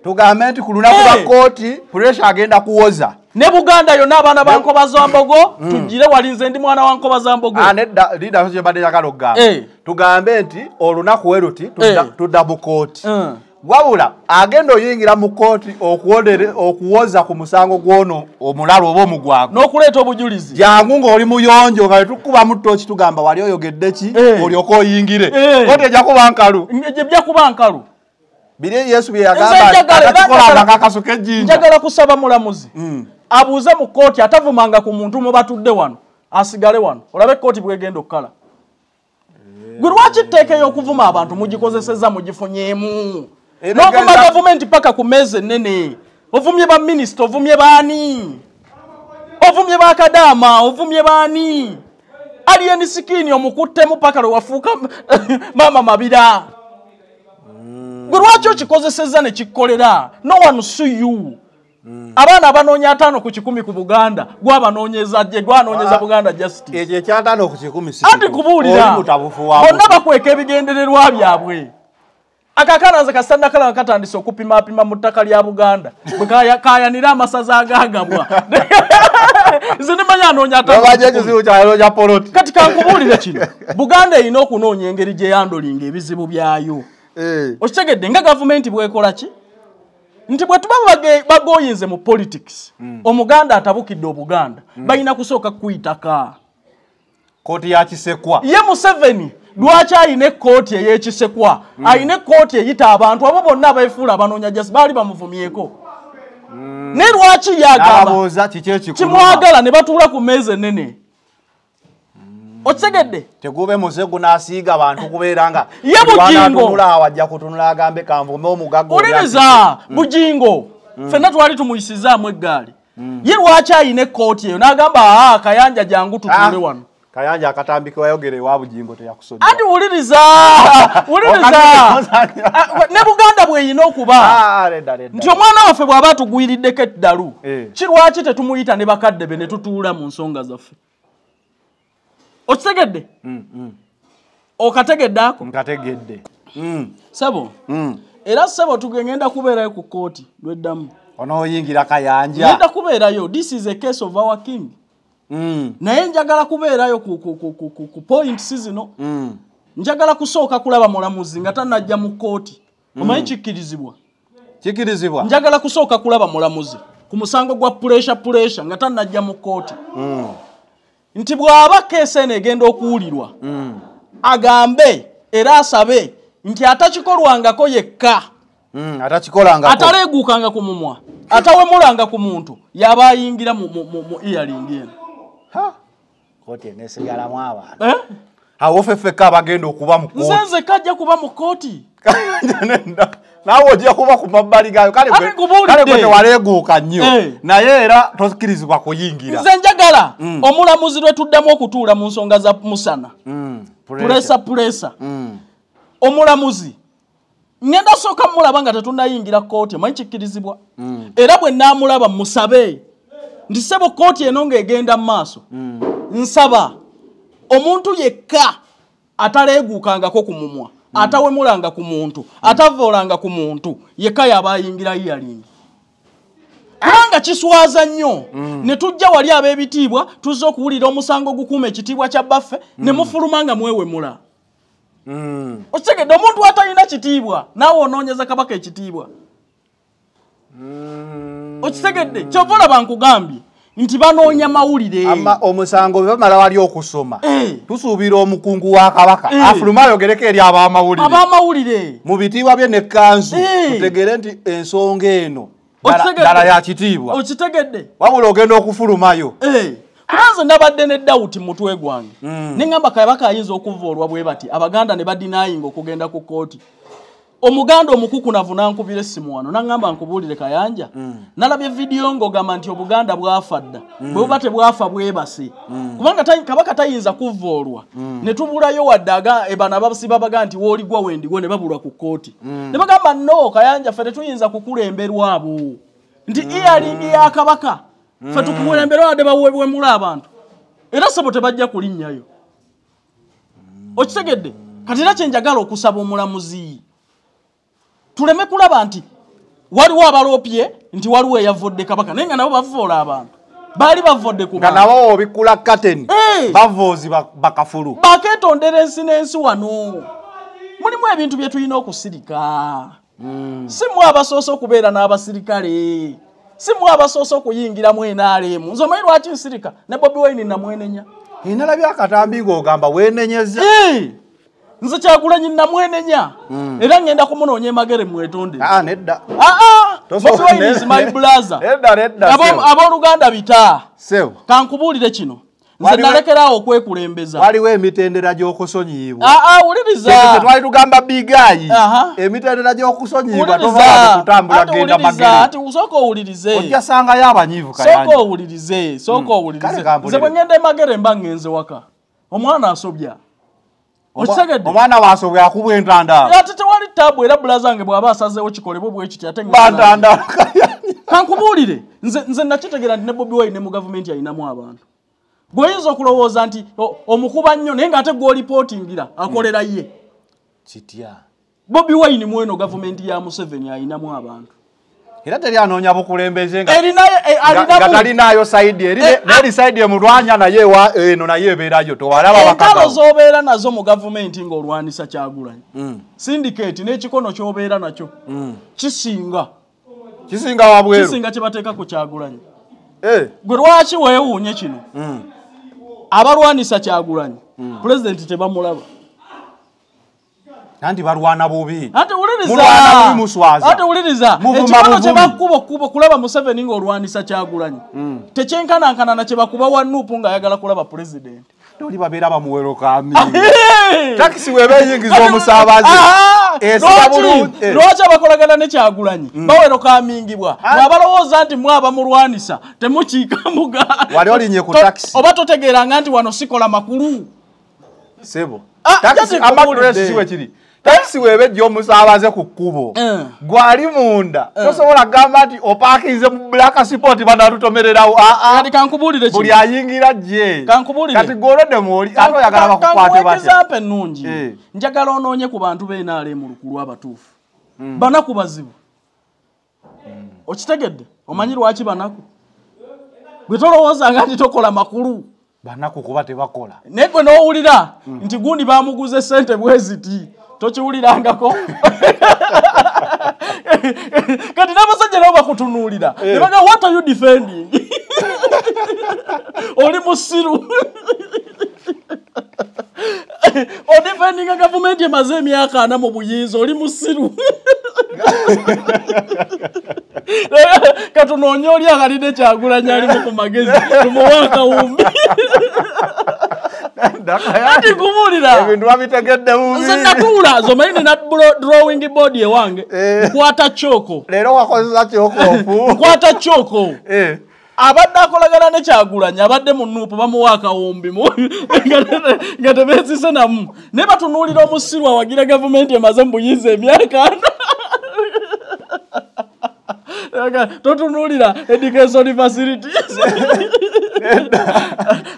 Tugambe nti ku lunaku lwa kooti puresha agenda kuwoza. Ne buganda yonna abaana ba nkoba za mbogo tugire wali nze ndi mwana wa nkoba za mbogo Ah, nedda lidaso kyembadde njagala okugamba tugambe nti olunaku we luti tudda- tudda mu kooti Mm. Wabula agenda oyingira mu kooti okuwodere- okuwoza ku musango gw'ono omulalo oba omugwago. N'okuleeta obujulizi. Jangu ng'oli muyonjo nga tetukubamu toki tugamba wali oyogedde ki? Eh. olyoke oyingire. Eh. kooti ejja kuba nkalu gye bijja kuba nkalu. Biri yesu bye Nze yagamba njagala- kusaba mulamuzi. Abuuze mu kooti atavumanga ku muntu mwe batudde wano asigale wano. Olabe kooti bwegenda okukala. Gwe lwaki etteeka ey'okuvuma abantu mugikozeseza mugifunyeemu n'ovuma egenda- gavumenti paka ku meezi ennene ovumye baminisita ovumye baani ovumye bakadaama ovumye baani aliyeni sikiini omukuttemu paka lwe wafuuka [laughs] maama mabira. Gwe lwaki okikozeseza ne kikkolera no one see you. Abaana abanoonya ataano ku kikumi ku buganda gwabanoonyeza gye gwanoonyeza Ah. buganda justice. ekyo ekyataano ku kikumi anti kubuulira bonna bakweka ebigendererwa byabwe akakanaze kasandakala katandise okupimapima mu ttaka lya buganda. Bwe kaya- kayanira amasaza agagabwa. [laughs] Nze nimanya anoonya ataano ku Babaje kikumi. ekizibu kyalo kya poloti? Kati kankubuulire kino. Buganda erina okunoonya engeri gye yandolinga ebizibu byayo. Eh. okitegedde nga gavumenti bwekola ki? Nti bwe tuba bage- bagoyinze mu politics omuganda atabukidde obuganda balina kusooka kuyitaka kooti ya kisekwa. Ye museveni lwaki ayina ekkooti ey'ekisekwa? Ayina ekkooti eyita abantu abo bonna abeefuula abanoonya jasi baali bamuvumyeko naye lwaki yagamba kimwagala ne batuula ku meezi ennene. Okitegedde? Tegube muze gunaasiiga abantu kubeera nga Ye Bugingo. atunula awo ajja kutunula agambe kanvume omugaga oli oliriza bugingo fenna twali tumuyisizaamu eggaali. Ye lwaki ayina ekkooti eyo? N'agamba aa kayanja jangu tutuule Ah. wano kayanja akatambi kewayogera ewa bugingo teyakusonyiwa. Ati wuliriza [laughs] wuliriza. Ah, ne buganda bweyina okuba. Ah, nti omwana waffe bw'aba atugwiriddeko eddalu Eh. kirwaki tetumuyita ne bakadde be ne tutuula mu nsonga zaffe? Okitegedde? Okategedde ako? Nkategedde. Mm, sebo era sebo tugenda kubeerayo ku kooti lweddamu. Onooyingira kayanja. Ngenda kubeerayo this is a case of our king naye njagala kubeerayo ku, ku, ku, ku, ku, ku points zino. Mm. njagala kusooka kulaba mulamuzi nga tanajja mu kooti omanyi kikkirizibwa? Kikirizibwa njagala kusooka kulaba mulamuzi ku musango gwa puresha puresha nga tanajja mu kooti Mm, nti bw'aba keesi eno egenda okuwulirwa mm, agambe era asabe nti atakikolwangako yekka. Mm. atakikolanga ataleeguukanga ku mumwa. Atawemulanga ku muntu. Yaba ayingira mu, mu, mu, mu earing eno kooti eneesigalamu abantu. Eh? awo feffeka abagenda okuba mu nze kooti nze kajja kuba mu kooti [laughs] naawe ojja kuba ku mabbali gayo kale gwe- tewaleeguuka nnyo. Eh. naye era tokirizibwa kuyingira. Nze njagala omulamuzi lwe tuddamu okutuula mu nsonga za musana. Mm, pulesa pulesa. Mm, omulamuzi ngenda sooka mulaba nga tetunayingira kooti omanyi kikkirizibwa? Era bwe naamulaba musabe nti sebo kooti eno ng'egenda mu maaso. Nsaba omuntu yekka ataleeguukangako ku mumwa atawemulanga ku muntu atavoolanga ku muntu yekka yaba ayingira iyalingi kubanga kiswaza nnyo. Ne tujja wali ab'ebitiibwa tuzze okuwulira omusango ogukuuma ekitiibwa kya baffe ne mufuluma nga mwewemula. Okitegedde omuntu atalina kitiibwa naawe onoonyeza kabaka ekitiibwa okitegedde kyova olaba nkugambye nti banoonya mawulire. Omusango bwe bamala wali okusoma. Eh. tusuubira omukungu wa kabaka. Eh. afuluma ayogereko eri ab'amawulire. Ab'amawulire. Mu bitiibwa bye nekkanzu Eh. tutegere nti ensonga eno ddala- ya kitiibwa. Okitegedde wabula ogenda okufulumayo kubanze nabadde ne dawuti mu mutwe gwange. Neŋŋamba kabaka ayinza okuvoolwa bwe bati abaganda ne badinayinga okugenda ku kooti omuganda omukukunavu nankubira essimu wano naŋŋamba nkubuulire kayanja. Nalabye vidiyo ng'ogamba nti obuganda bwafa dda. Bwe buba tebwafa bwebase. Kubanga tayi- kabaka tayinza kuvoolwa. Ne tubulayo wadde aga- e bano abasiba baga nti wooligwa wendigwo ne babulwa ku kooti ne bagamba no kayanja ffe tetuyinza kukulemberwa abo. Nti iyalingi ya kabaka ffe tukulemberwa wadde bawebwemula abantu. Era sebo tebajja kulinnyayo okitegedde? Kati era kyenjagala okusaba omulamuzi tuleme kulaba nti waliwo abaloopye nti waliwo eyavodde kabaka. Naye nga nabo bavoola abantu. Baali bavodde ku nga nabo obikkula kateni Eh. bavoozi ba- bakafulu. Baketondera ensi n'ensi wano. Mulimu ebintu bye tulina okusirika. Si mwe abasoose okubeera n'abasirikale. Si mwe abasoose okuyingiramu enaalemu nze omanyi lwaki nsirika? Ne bobi wine namwenenya. Enala byakatambi ng'ogamba weenenyeza Eh, nze kyagulanyi namwenenya. Era ngenda kumunoonya emagere mwetondere. Ah, Abo- Sewo. abooluganda bita. Kankubuulire kino. Nze nalekeraawo okwekulembeza. waliwo emitendera gy'okusonyiibwa. Aa wuliriza. Twali tugamba bigayi emitendera kutambula Ate genda ati sooka owulirize. Ojja sangayo abanyiivu sooka owulirize sooka owulirize. Kale kampulire. nze bwe ngenda emagere mba ngenze waka. Omwana asobya okitegedde omwana waaso bwakubwa entandaalo ate tewali taabu era bula zange bw'aba asazeewo kikolebwe bwe kiti ate kayanja kankubuulire nze nze nakitegera nti ne bobi wine ne mu gavumenti ayinamu abantu. Gweoyinza okulowooza nti omukuba nnyo naye ng'ate gw'olipootingira akolera ye. Kitya? Bobi wine mweno gavumenti ya museveni ayinamu abantu era teri anoonya bukulembeze nga e- talinaayo sayidi eri Eh, neri sayidi emulwanya naye ewa- eno naye ebeerayo towalaba entalo z'obeera nazo mu gavumenti ng'olwanisa kyagulanyi sindikeeti n'ekikono ky'obeera nakyo kisinga. Kisinga wabweru kisinga kye bateeka ku kyagulanyi Eh, gwe lwaki weewuunye kino? Abalwanisa kyagulanyi pulezidenti tebamulaba nanti balwana bubi ate Mulwana bubi muswaza. ate wuliriza. Muvuma ekikono kye buvumi. bakuba okuba kulaba museveni ng'olwanisa kyagulanyi. Tekyenkanankana na kye bakuba wa nuupu ng'ayagala kulaba pulezidenti. Oli babeera bamuwero kami takisi weba eyingiza omusaabaze. lwaki? bulungi, eh. lwaki abakolagana nekyagulanyi bawero kamingibwa Ah. mwabalowooza nti mwaba mulwanisa temukiika muga. Wali olinye ku To- taxi. oba totegeeranga nti wano sikola makulu? Sebo. Ah, takisi jati amadresi kubulidde. siwe kiri takisi webejja omusaabaze ku kkubo? Eh. gwali munda. Tosobola kugamba nti opaakinze mu black sport banatutomererawo aa kati kankubuulire buli kino ayingira gye. Kankubuulire. kati gwolodde mwoli ate oyagala bakukwate batya? example ennungi. Eh. njagala onoonye ku bantu beenaala mu lukulu abatuufu. Banaku bazibu. Okitegedde? Omanyi lwaki banaku? Gwe tolowoozanga nti tokola makulu. Banaku kuba tebakola. Naye gwe n'owulira nti gundi bamuguza essente bweziti tokiwulirangako kati n'abasajja nabo bakutunuulira. Ne baga what are you defending? [laughs] Oli musiru. [laughs] Odefendinga gavumenti emaze emyaka ana mu buyinza oli musiru. [laughs] Katunoonye oli akalina ekyagulanya alimu ku magezi tumuwa akawumbi ati kubuulira ebintu babitegedde bubi. Natuula zomanyi nina drawing board ewange Eh. nkwata kyoko. Leero wakozesa kyokofu nkwata kyoko. Eh, abadde akolagana nekyagulanya abadde mu nuupu bamuwa akawumbi nga [laughs] te- nga tebeesise namu. Naye batunuulira omusiru awagira gavumenti emaze mu buyinza emyaka ana Aga, totunuulira education facilities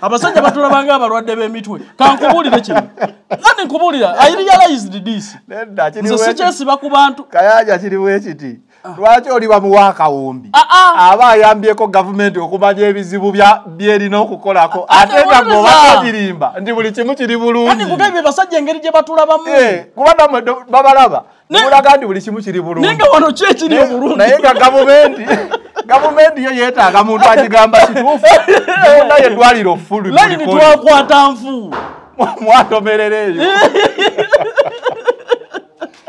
abasajja batulabanga abalwadde b'emitwe. Kankubuulire kino. Nani nkubuulira? I realized this. Nze sikyesiba ku bantu. Kayanja kiriwo ekiti lwaki oli bamuwa akawumbi? Ah, ah. aba ayambyeko gavumenti okumanya ebizibu byerina okukolako Ate wuliriza. gobakirimba nti buli kimu kiri kati bulungi kugambye basajja engeri gye batulabamu Eh, kuba namwe do- babalaba mulaga nti buli kimu kiri bulungi. Naye nga wano ki ekiri Naye- obulungi naye nga gavumenti [laughs] gavumenti yo yeetaaga muntu agigamba kituufu. Naye eddwaliro fulu layini twakwata nfu. mwatomerera eyo [laughs] Sebu, my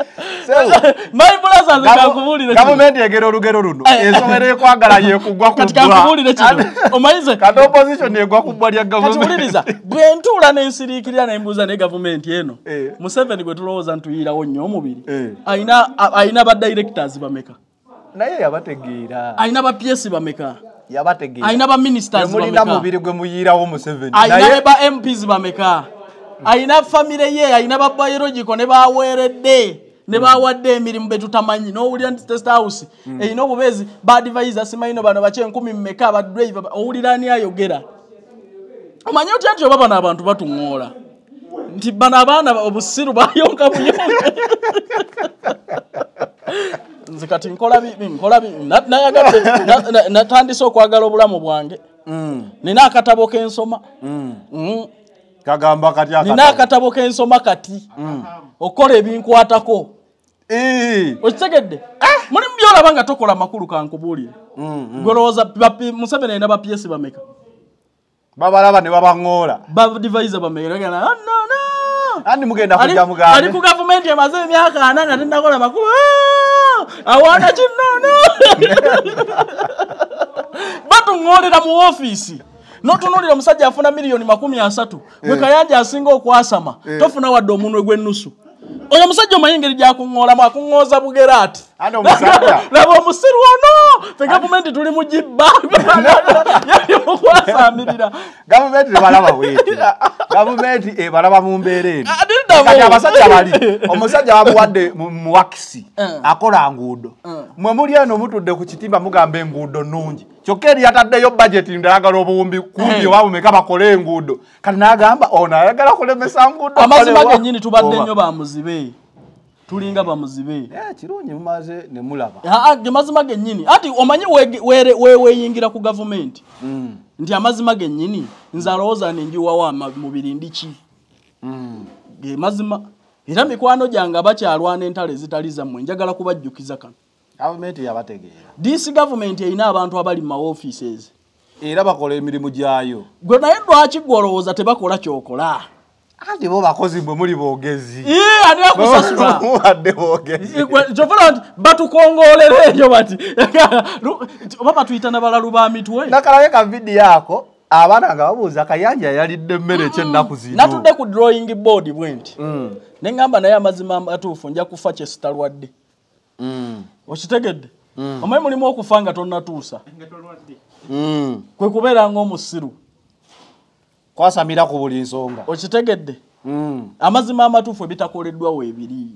brothers gavu- kankubuulire kino [laughs] gavumenti egera olugero luno. Eh. ensomero ekwagala yekugwa ku kati ddwa. kankubuulire kino omanyize kati opposition egwa ku bbwa lya kati gavumenti wuliriza bwe ntuula n'ensiriikirira ne mbuuza ne gavumenti eno. Eh. museveni gwe tulowooza ntuyirawo nnyo omubiri. Eh. ayina a- ayina ba directors bameka? Naye yabategeera. Ayina ba ps bameka? Yabategeera. Ayina ba ministers bameka? mubiri gwe muyiirawo museveni. Ayina ne ba mps bameka? Ayina famire ye ayina ba biological ne baweeredde ne bawadde emirimu betutamanyi n'owulira nti test house erina obubeezi badvisor simayino bano baki enkumi mmeka abadrive owulira ani ayogera? Omanyi otya nti oba bano abantu batuŋŋoola? Nti bano abaana obusiru [laughs] bayonka buyonka. [laughs] Nze kati nkola bibi nkola bibi Na- nayagadde na- na- natandise okwagala obulamu bwange. Nina akatabo kensoma. Mm. kagamba katya nina akatabo? kensoma kati. Okola ebinkwatako okitegedde? Mulimu byolaba nga tokola makulu kankubuulire golowooza museveni alina ba ps bameka? Babalaba ne babaŋŋoola. Badivisa bameka "Ah, no, no." andi mugenda Ali- kujja ali mugambe ku gavumenti emaze emyaka ana nga tenakola makulu. "Ah, awaana kinono [laughs] batuŋŋoolera mu ofiisi notunuulira omusajja afuna miliyoni makumi asatu. Gwe kayanja asinga okwasama tofuna wadde omunwe gw'ennusu oyo omusajja omanyi engeri gyakuŋŋoolamu akuŋŋooza bugera ati laba omusiru ono fe gavumenti tuli mu gibba yali mukwasamirira [laughs] gavumenti tebalaba bweti [laughs] gavumenti ebalaba mu mbeera eno. Adiddamu. kati abasajja bali. [laughs] Omusajja bamuwadde mu- mu wakisi Eh. akola nguudo. Mwe muli eno mutudde ku kitimba mugamba enguudo nungi kyokka eri yataddeyo bajeti ndayagala obuwumbi kumbi Eh. oba bumeka bakole enguudo kati n'agamba ono ayagala kulemesa nguudo amazima gennyini tubadde nnyo bamuzibe tulinga bamuzibe. Eh, kirungi mumaze ne mulaba. Aa, ge mazima gennyini. Ati omanyi wege- were- we- weeyingira ku gavumenti nti amazima gennyini nze alowooza ninjiwawo ama- mubiri ndi ki? Ge mazima era mikwano gyange abakyalwana entalo ezitali zammwe njagala kubajjukiza kano. Gavumenti yabategeera. Disi gavumenti erina abantu abali mu maoffices era bakola emirimu gyayo. Gwe naye lwaki gwe olowooza tebakola kyokola anti bo bakozi mwe muli boogezi Ii, ani akusasula [laughs] mubadde boogezi kyovula nti batukongoolera eyo bati. [laughs] Oba batuyita nabalalu ba mitwe? Nakalabe ka vidiyo ako abaana nga babuuza kayanja yalidde emmere ekyennaku zino. Natudde ku drawing board bwenti Mm, neŋŋamba naye amazima amatuufu nja kufa kyesitalwadde mm, okitegedde? Omanyi mulimu okufa nga tonnatuusa. Mm. kwe kubeera ng'omusiru kwasamira ku buli nsonga. Okitegedde? Mm. amazima amatuufu ebitakoleddwa weebiri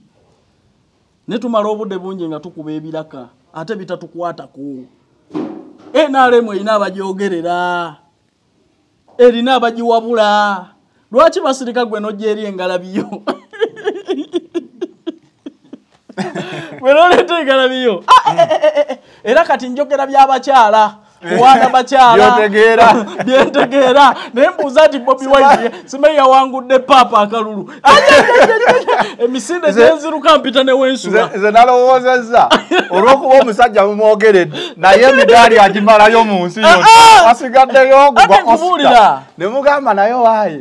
ne tumala obudde bungi nga tukuba ebiraka ate bitatukwatako. Nrm erina abagyogerera. Erina abagiwabula. Lwaki basirika gwe nojja eri engalabiyo? [laughs] Bwe noleeta engalabiyo? Ah, eh, eh, eh. era kati njogera byabakyala kuwaana bakyala Byotegeera. [laughs] byentegeera naye mbuuza nti bobi wine simanyi yawangudde paapa akalulu. [laughs] Emisinde genziruka mpita newensula nze nalowoozezza olw'okuba omusajja mumwogeredde naye emidaali agimalayo mu nsi yonna. Ah, ah! asigaddeyo oscar. ne mugamba naye waaye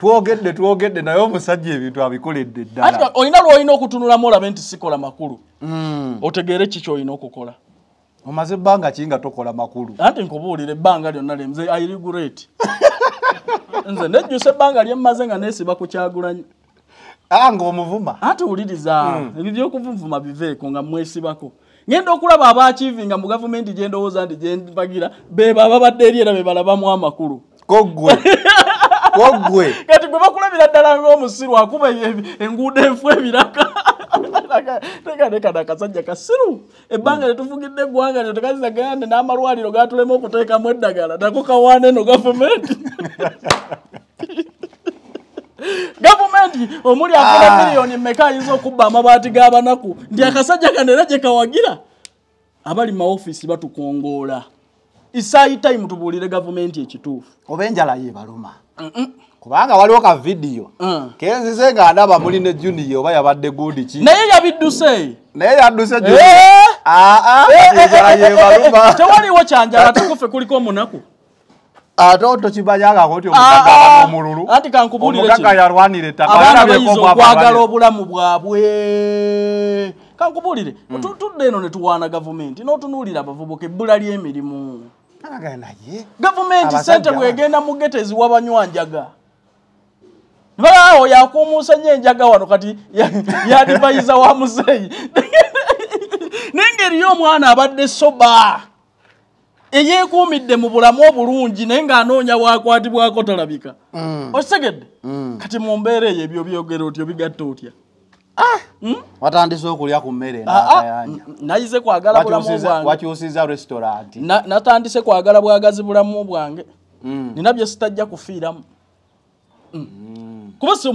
twogedde twogedde naye omusajja ebintu abikoledde ddala. Olina lwolina okutunulamu olabe nti sikola makulu. Otegeere ki kyolina okukola omaze ebbanga ki nga tokola makulu? Anti nkubuulira ebbanga lyonna lemze irigurate [laughs] nze nejjusa ebbanga lyemmaze nga neesiba ku kyagulanyi. Aa ng'omuvuma. Anti wuliriza ebyo byokuvunvuma biveeko nga mwesibako ngenda okulaba abaakiivinga mu gavumenti gye ndowooza nti gyenbagira beba ababadde eri era be balabamu amakulu. Koggwe [laughs] koggwe [laughs] kati gwe bakulabira ddala ng'omusiru akuba enguudo enfu ebiraka. [laughs] Tekanekana akasajja kasiru. Ebbanga lyetufugidde eggwanga lyo tekazizagande n'amalwaliro gatulema okuteekamu eddagala nako kawaana eno gavumenti. [laughs] Gavumenti omuli afuna miliyoni mmeka ayinza okubba amabaati g'abanaku? Nti akasajja kano era gye kawagira. Abali mu maofiisi batukongoola isaayi time tubuulire gavumenti ekituufu. Oba enjala yebaluma kubanga waliwo ka vidiyo Mm. kenzize nga ndaba muli ne juniya oba yabadde gundi ki? Naye yabidduse. Naye yadduse enjala yebaluma tewaliwo kyanjala tukufe kuliko omunaku. Ate otokimanyangako nti Ah, ah. aba n'omululu. Anti kankubuulire omugagga kino. yalwanira ettaka abaana omwaka okwagala obulamu bwabwe. Kankubuulire Tu- tudde eno ne tuwaana gavumenti n'otunuulira abavubuka ebbula ly'emirimu Nalaga naye gavumenti Abasajja sente ba- bwegenda mu gete eziwa banywanjaga balaawo yakumuusa nyo enjaga wano kati ya- yadivayiza wa muzeeyi [laughs] n'engeri y'omwana abadde soba. Eyeekuumidde mu bulamu obulungi naye ng'anoonya bwakwatibwako talabika okitegedde kati mu mbeera eyo ebyo byogera otyo bigatta otya watandise okulya ku mmere Ah, ah, nakayanja. nayize kwagala bulamu bwange. wakyusiza restauranti Na- natandise kwagala bwagazi bulamu bwange. Nina bye sitajja kufiiramu. Mm. kuba si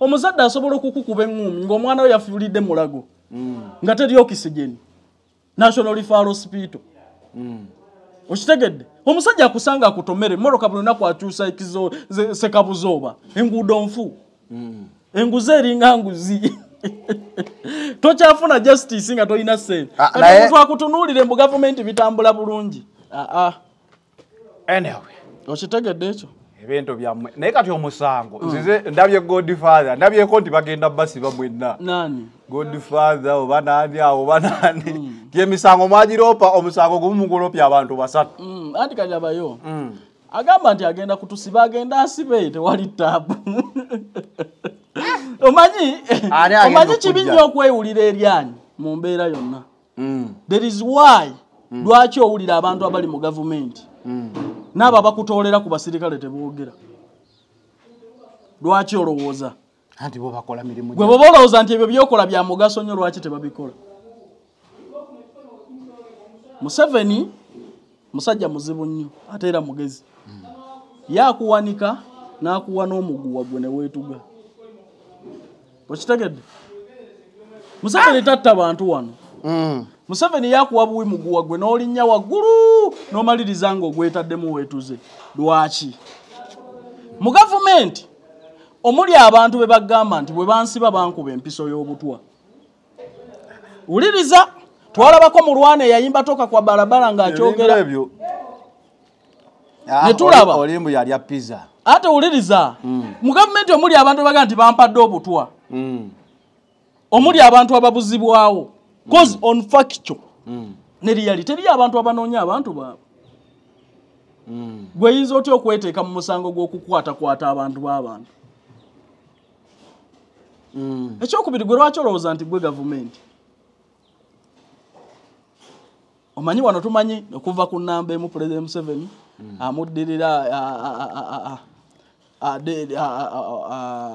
omuzadde asobola okukukuba eŋŋumi ng'omwana we yafiiridde mulago nga teri okisigeni national referral hospital. Okitegedde? Omusajja akusanga akutomere moroka buli lunaku akyusa sekabuzooba enguudo nfu. Enguzi eringa nguzi [laughs] tokyafuna justice nga tolina sente. Ah, kati naye- omuntu akutunuulire mu gavumenti bitambula bulungi. Aa anyway. Okitegedde ekyo? Ebintu byammwe naye kati omusango. Nzize ndabye godfather ndabyeko nti bagenda basiba mwenna. Nani? Godfather oba nani awo oba nani? Gyemisango mwagiropa omusango gumu mugulopya abantu basatu. Mm, anti kajabayo agamba nti agenda kutusiba agenda asibe tewali taabu [laughs] [laughs] omanyi? Omanyi kibi nnyo okwewulira eryanyi mu mbeera yonna? There is why. Lwaki owulira abantu abali mu gavumenti n'abo abakutoolera ku basirikale teboogera. Lwaki olowooza? Gwe bwoba olowooza nti ebyo byokola bya mugaso nnyo lwaki tebabikola? Museveni musajja muzibu nnyo ate era mugezi. Yakuwanika n'akuwa n'omuguwa gwe ne weetuga okitegedde museveni tatta bantu wano. Museveni yakuwa buwi muguwa gwe n'olinnya waggulu n'omaliriza ng'ogwetaddemu weetuze. Lwaki? Mu gavumenti omuli abantu be bagamba nti bwe bansiba bankuba empiso y'obutwa. Wuliriza twalabako mulwana eyayimba toka kwa balabala ng'akyogera. Ebyo. Ne tulaba. olimbu yalya pizza. Ate wuliriza mu gavumenti omuli abantu be bagamba nti bampadde obutwa omuli abantu ababuzibwawo cause on factual ne reality teriyo abantu abanoonya abantu baabwe gweyinza otya okweteeka mu musango gw'okukwatakwata abantu b'abantu ekyokubiri gwe lwaki olowooza nti gwe gavumenti omanyi wano tumanyi okuva ku namba emu pulezidenti museveni amuddirira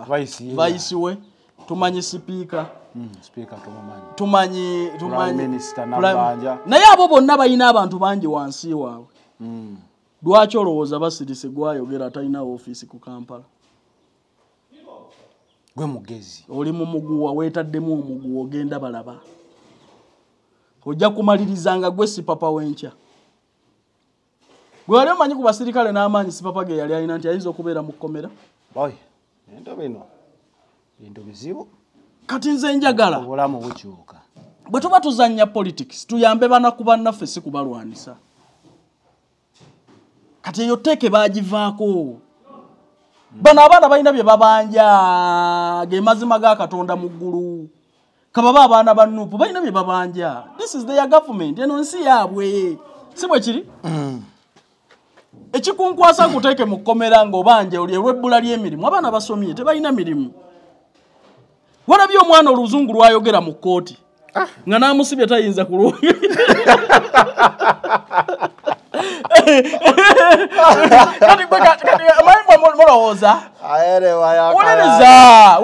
vice we tumanyi sipiika tumumanyi tumanyi naye abo bonna balina abantu bangi wansi waabwe. Lwaki olowooza basirise gwayogera atalina ofiisi ku kampala? Gwe mugezi. Oli mu muguwa weetaddemu omuguwa ogenda balaba. Ojja kumaliriza nga gwe si papa w'enkya gwe wali omanyi ku basirikale n'amaanyi si papa ge yali alina nti ayinza okubeera mu kkomera? Bintu bino bintu bizibu. Kati nze njagala. Obulamu bukyuka. Bwe tuba tuzannya politics tuyambe banaku bannaffe si kubalwanisa. Kati eyo teeke bagivaako bano abaana balina bye babanja ge mazima ga katonda mu ggulu. Kababa abaana ba nuupu balina bye babanja. This is their government eno nsi yaabwe. Si bwe kiri? Ekikunkwasa nkuteeke mu kkomera ng'obanja oli olw'ebbula ly'emirimu. Abaana basomye tebalina mirimu walabye omwana oluzungu lwayogera mu kkooti? Nga namusibye tayinza kulwogera kati mulowooza? Wuliriza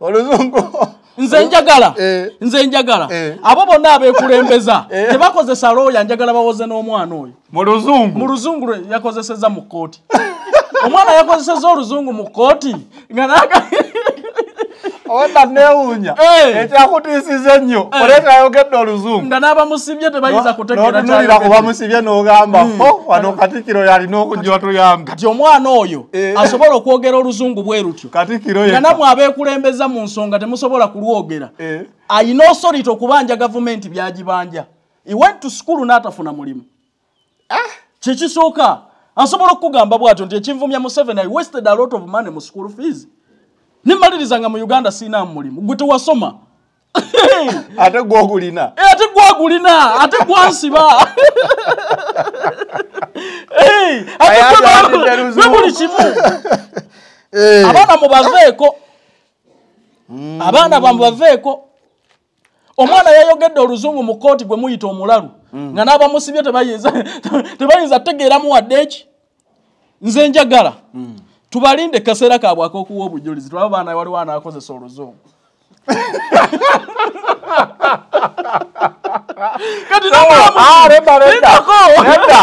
oluzungu. Nze njagala Eh. nze njagala. Eh. abo bonna abeekulembeza [laughs] tebakozesa looya njagala bawoze n'omwana oyo. Mu luzungu. Yakozeseza mu kkooti. Omwana yakozeseza oluzungu mu kkooti? Nga [laughs] neewuunya Eh. ekyakutiisiza ennyo oleeta ayogedde oluzungu. Nga n'abamusibye tebayinza kutegeera n'otunulira kyayogedde. ku bamusibye n'ogamba ho wano katikiro yalina okujja otuyambe kati omwana oyo Eh. asobola okwogera oluzungu bwe lutyo. Katikiro nga namwe abeekulembeza mu nsonga temusobola kulwogera. Eh. ayina osoriti okubanja gavumenti byagibanja. He went to school n'atafuna mulimu. Kyekisooka asobola okukugamba bwatyo nti ekinvumya museveni i wasted a lot of money mu school fees nemaliriza nga mu uganda siinamu mulimu. Gwe tewasoma. [laughs] Ate gwogulina. Eh, ate gwagulina ate gwansiba. [laughs] Eh, ate luzungu. buli kimu. [laughs] Abaana mubaveeko abaana bamubaveeko omwana yayogedde oluzungu mu kooti gwe muyita omulalu nga n'abamusibye tebayinza tegeeramu wadde eki nze njagala tubalinde kaseera kaabwe ak'okuwa obujulizi tulaba baana waliwo anaakozesa oluzungu. Kati Ah, Nedda.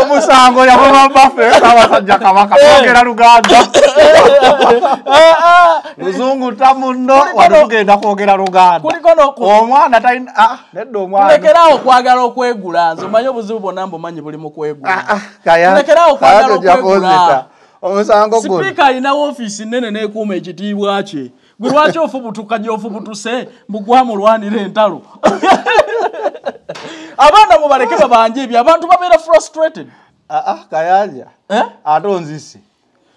omusango yavuma baffe abasajja kabaka twogera luganda. Luzungu tamuno wali tugenda kwogera luganda. omwana ah, nedda omwana. Tulekeraawo okwagala okwegula nze omanyi obuzibu bwonna mbumanyi buli mu kwegula. Ah, ah, kaya okwagala okwegula. Omusango guno. Sipiika alina woofiisi nnene n'ekuuma ekitiibwa kye. Gwe lwaki ofubutuka gy'ofubutuse mbugwamulwanira entalo? [laughs] Abaana mubaleke babanje ebyo abantu babeera frustrated. Ah, ah, kayanja. Eh? ate onzise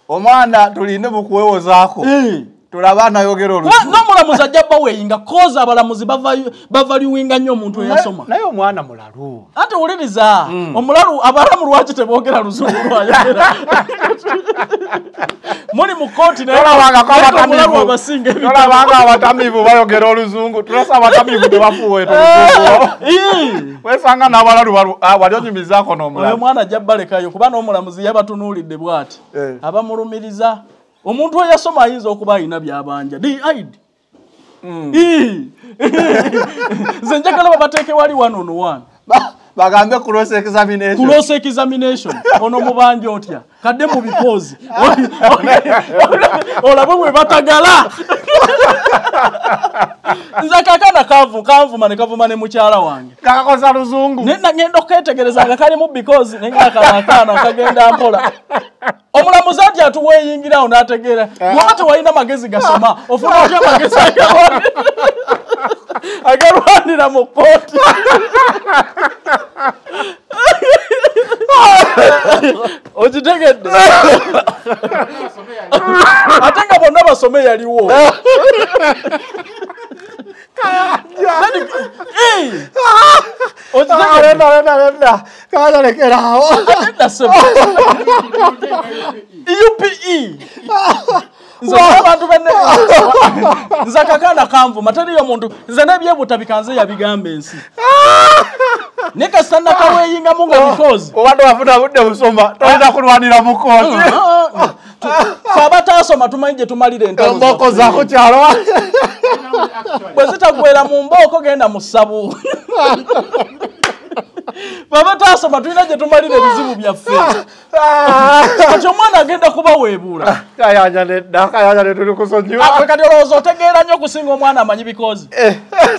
omwana tulinde mukuwewozaako Eh. tulabe anayogera Kuba oluzungu n'omulamuzi ajja baweyinga koza abalamuzi bava- bavaluwinga nnyo omuntu eyasoma. naye omwana mulalu. Ate wuliriza omulalu abalamu lwaki teboogera luzungu lwayogera [laughs] muli mu kooti naye tolabangako naye omulalu abasinga abatamivu tolabanga abatamivu bayogera oluzungu. Tulasa abatamivu tebafuweeta [laughs] oluzungu ebitabo [laughs] wesanga n'abalalu balu- ah, wali onyumizaako oyo n'omulalu mwana ajja balekayo kuba n'omulamuzi yabatunuulidde bw'ati. Eh. abamulumiriza omuntu eyasoma ayinza okuba alina byabanja. Did [laughs] nze njagala babateeke wali one on one. Ba- bagambe cross examination. Cross examination. [laughs] Ono mubanja otya? Kadde mu bikozi. Olabe bwe batagala. [laughs] Nze kakana kavu kanvuma ne kavuma ne mukyala wange. Kakakoza luzungu. Nagenda okuketegereza nga kalimu because nengaakano akaana kagenda mpola. Omulamuzi ati atuweeyingirawo n'ategeera waba tewalina magezi gasoma? Ofuna otya amagezi agalwanira- [laughs] agalwanira mu kooti okitegedde ate nga bonna basome yaliwo Ah, lenda lenda lenda kaya lekerawo upe nze abantu [laughs] nze akakaana kanvuma teriyo muntu nze nebyebuta bikanze yabigamba ensi. [laughs] Naye kasita nakaweeyingamu nga bikozi obadde wafuna budde busoma tolina kulwanira mukozi fe abataasoma tumanyi gye tumalira entalo emboko zaffe. zako kyalo. Bwe zitagwera mu mbooko genda mu ssabu [laughs] fe abataasoma tulina gye tumalira ebizibu byaffe. Kati omwana agenda kubaweebuula kayanja nedda kayanja netuli kusonyiwa. Ah, kati olowooza otegeera nnyo okusinga omwana amanyi bikozi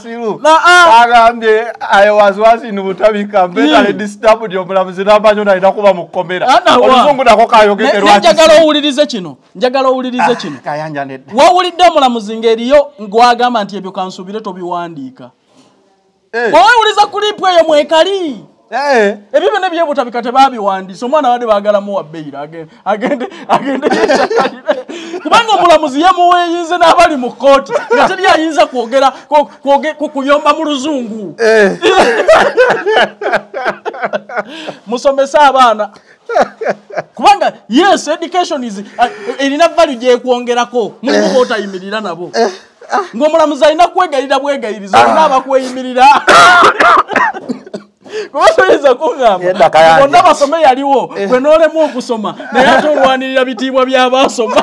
siru. Na, ah. agambye i was once in butabika mentally disturbed omulamuzi n'amanyi nalina kuba mu kkomera Ah, oluzungu nako kayogekerwa njagala owulirize kino njagala owulirize kino. kayanja nedda wawulidde omulamuzi ng'eriyo gwagamba nti ebyo kansuubire tobiwandiika Eh. wawewuliza kulipu eyo mwekali? Eh. ebyo byonna ebyebutabika tebabiwandiisa omwana wadde baagalamu wa bbeira agende agende agende yeesakalire kubanga omulamuzi yamuweeyinze n'abali mu kooti nga teri ayinza kwogera kwo- kwoge- ku- kuyomba mu luzungu. Eh. [laughs] musomese abaana. Kubanga yes education is erina value gyekwongerako mulimu bootayimirira nabo ng'omulamuzi alina kwegayirira bwegayiriza olina abakweyimirira [laughs] kuba toyinza kuŋŋamba bonna basome yaliwo gwe noolemu okusoma naye ate olwanirira bitiibwa by'abasoma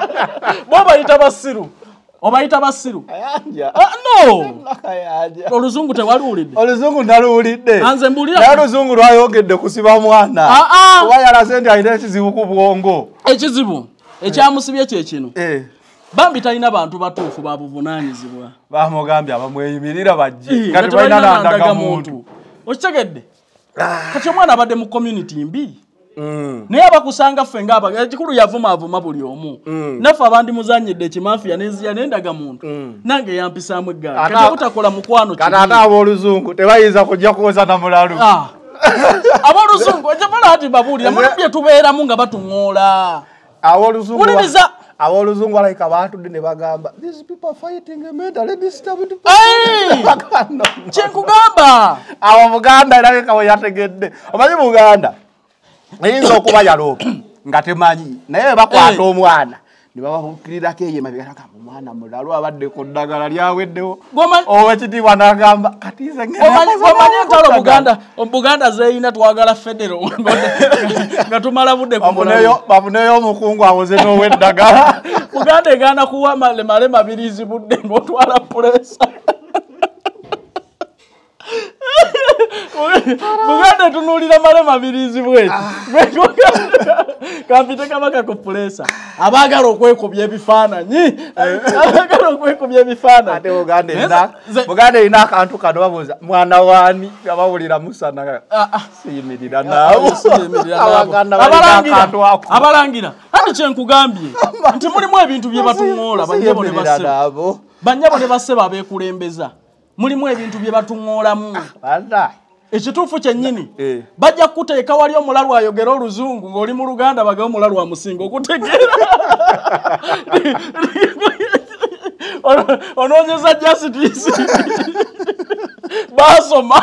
[laughs] bobayita basiru. Obayita basiru? Ah, no. Oluzungu tewaluwulidde oluzungu naluwulidde Anze naye oluzungu lwayongedde kusiba mwana. Ah, ah. kuba yalaze nti alina ekizibu ku bwongo. Ekizibu? Ekyamusibye kye kino? Eh. Bambi talina bantu batuufu babuvunaanyizibwa bamugambye abamweyimirira bajje. Kati balina nandagamuntu muntu. okitegedde? Kati omwana abadde mu community mbi? Naye abakusanga ffe ngaaba ekikulu yavuma avuma buli omu. Naffe abandi muzanyidde ekimafiya neziya nendaga muntu. Nange yampisaamu eggaali. Kati obutakola mukwano kati ate ab'oluzungu tebayinza kujja kuwoza na mulalu. Ah. [laughs] ab'oluzungu ejabala ati babuulira mulimu bye tubeeramu nga batuŋoola ab'oluzungu wuliriza ab'oluzungu alayika batudde ne bagamba [laughs] kyenkugamba awo buganda erabika we yategedde. Omanyi buganda? Eyinza okuba yaloopa nga temanyi. Naye bwe bakwata omwana ne bababukirirako eyo emabega omwana mulalu abadde ku ddagala lyaweddewo. Owekitiibwa n'agamba kati nze ngenda Omanyi- kukoza omanyi nawe entalo buganda buganda zeyina twagala federo. [laughs] Nga tumala budde Bafuneyo- omukungu awoze n'ow'eddagala [laughs] buganda egaana kuwa malemale mabirizi budde ngaotwala pulesa buganda etunuulira male mabirizi bweti kampite kabaka ku pulesa abaagala okwekubya ebifaananyi abaagala okwekubya ebifaananyi. Ate buganda Naye erina akantu kano babuuza mwana waani? Nga bawulira musana Ah, ah. siyimirira naawo Siyimirira nabo. abaganda balina Abalangira- akantu ako. Abalangira. Ati kyenkugambye nti mulimu ebintu bye batuŋoola banyabo ne nabo banyabo ne bassebo abeekulembeza mulimu ebintu bye batuŋoolamu banda ekituufu kyennyini Eh. bajja kuteeka wali omulalu ayogera oluzungu ng'oli mu luganda bagawo omulalu amusinga okutegeera. Ono- onoonyeza justice basoma.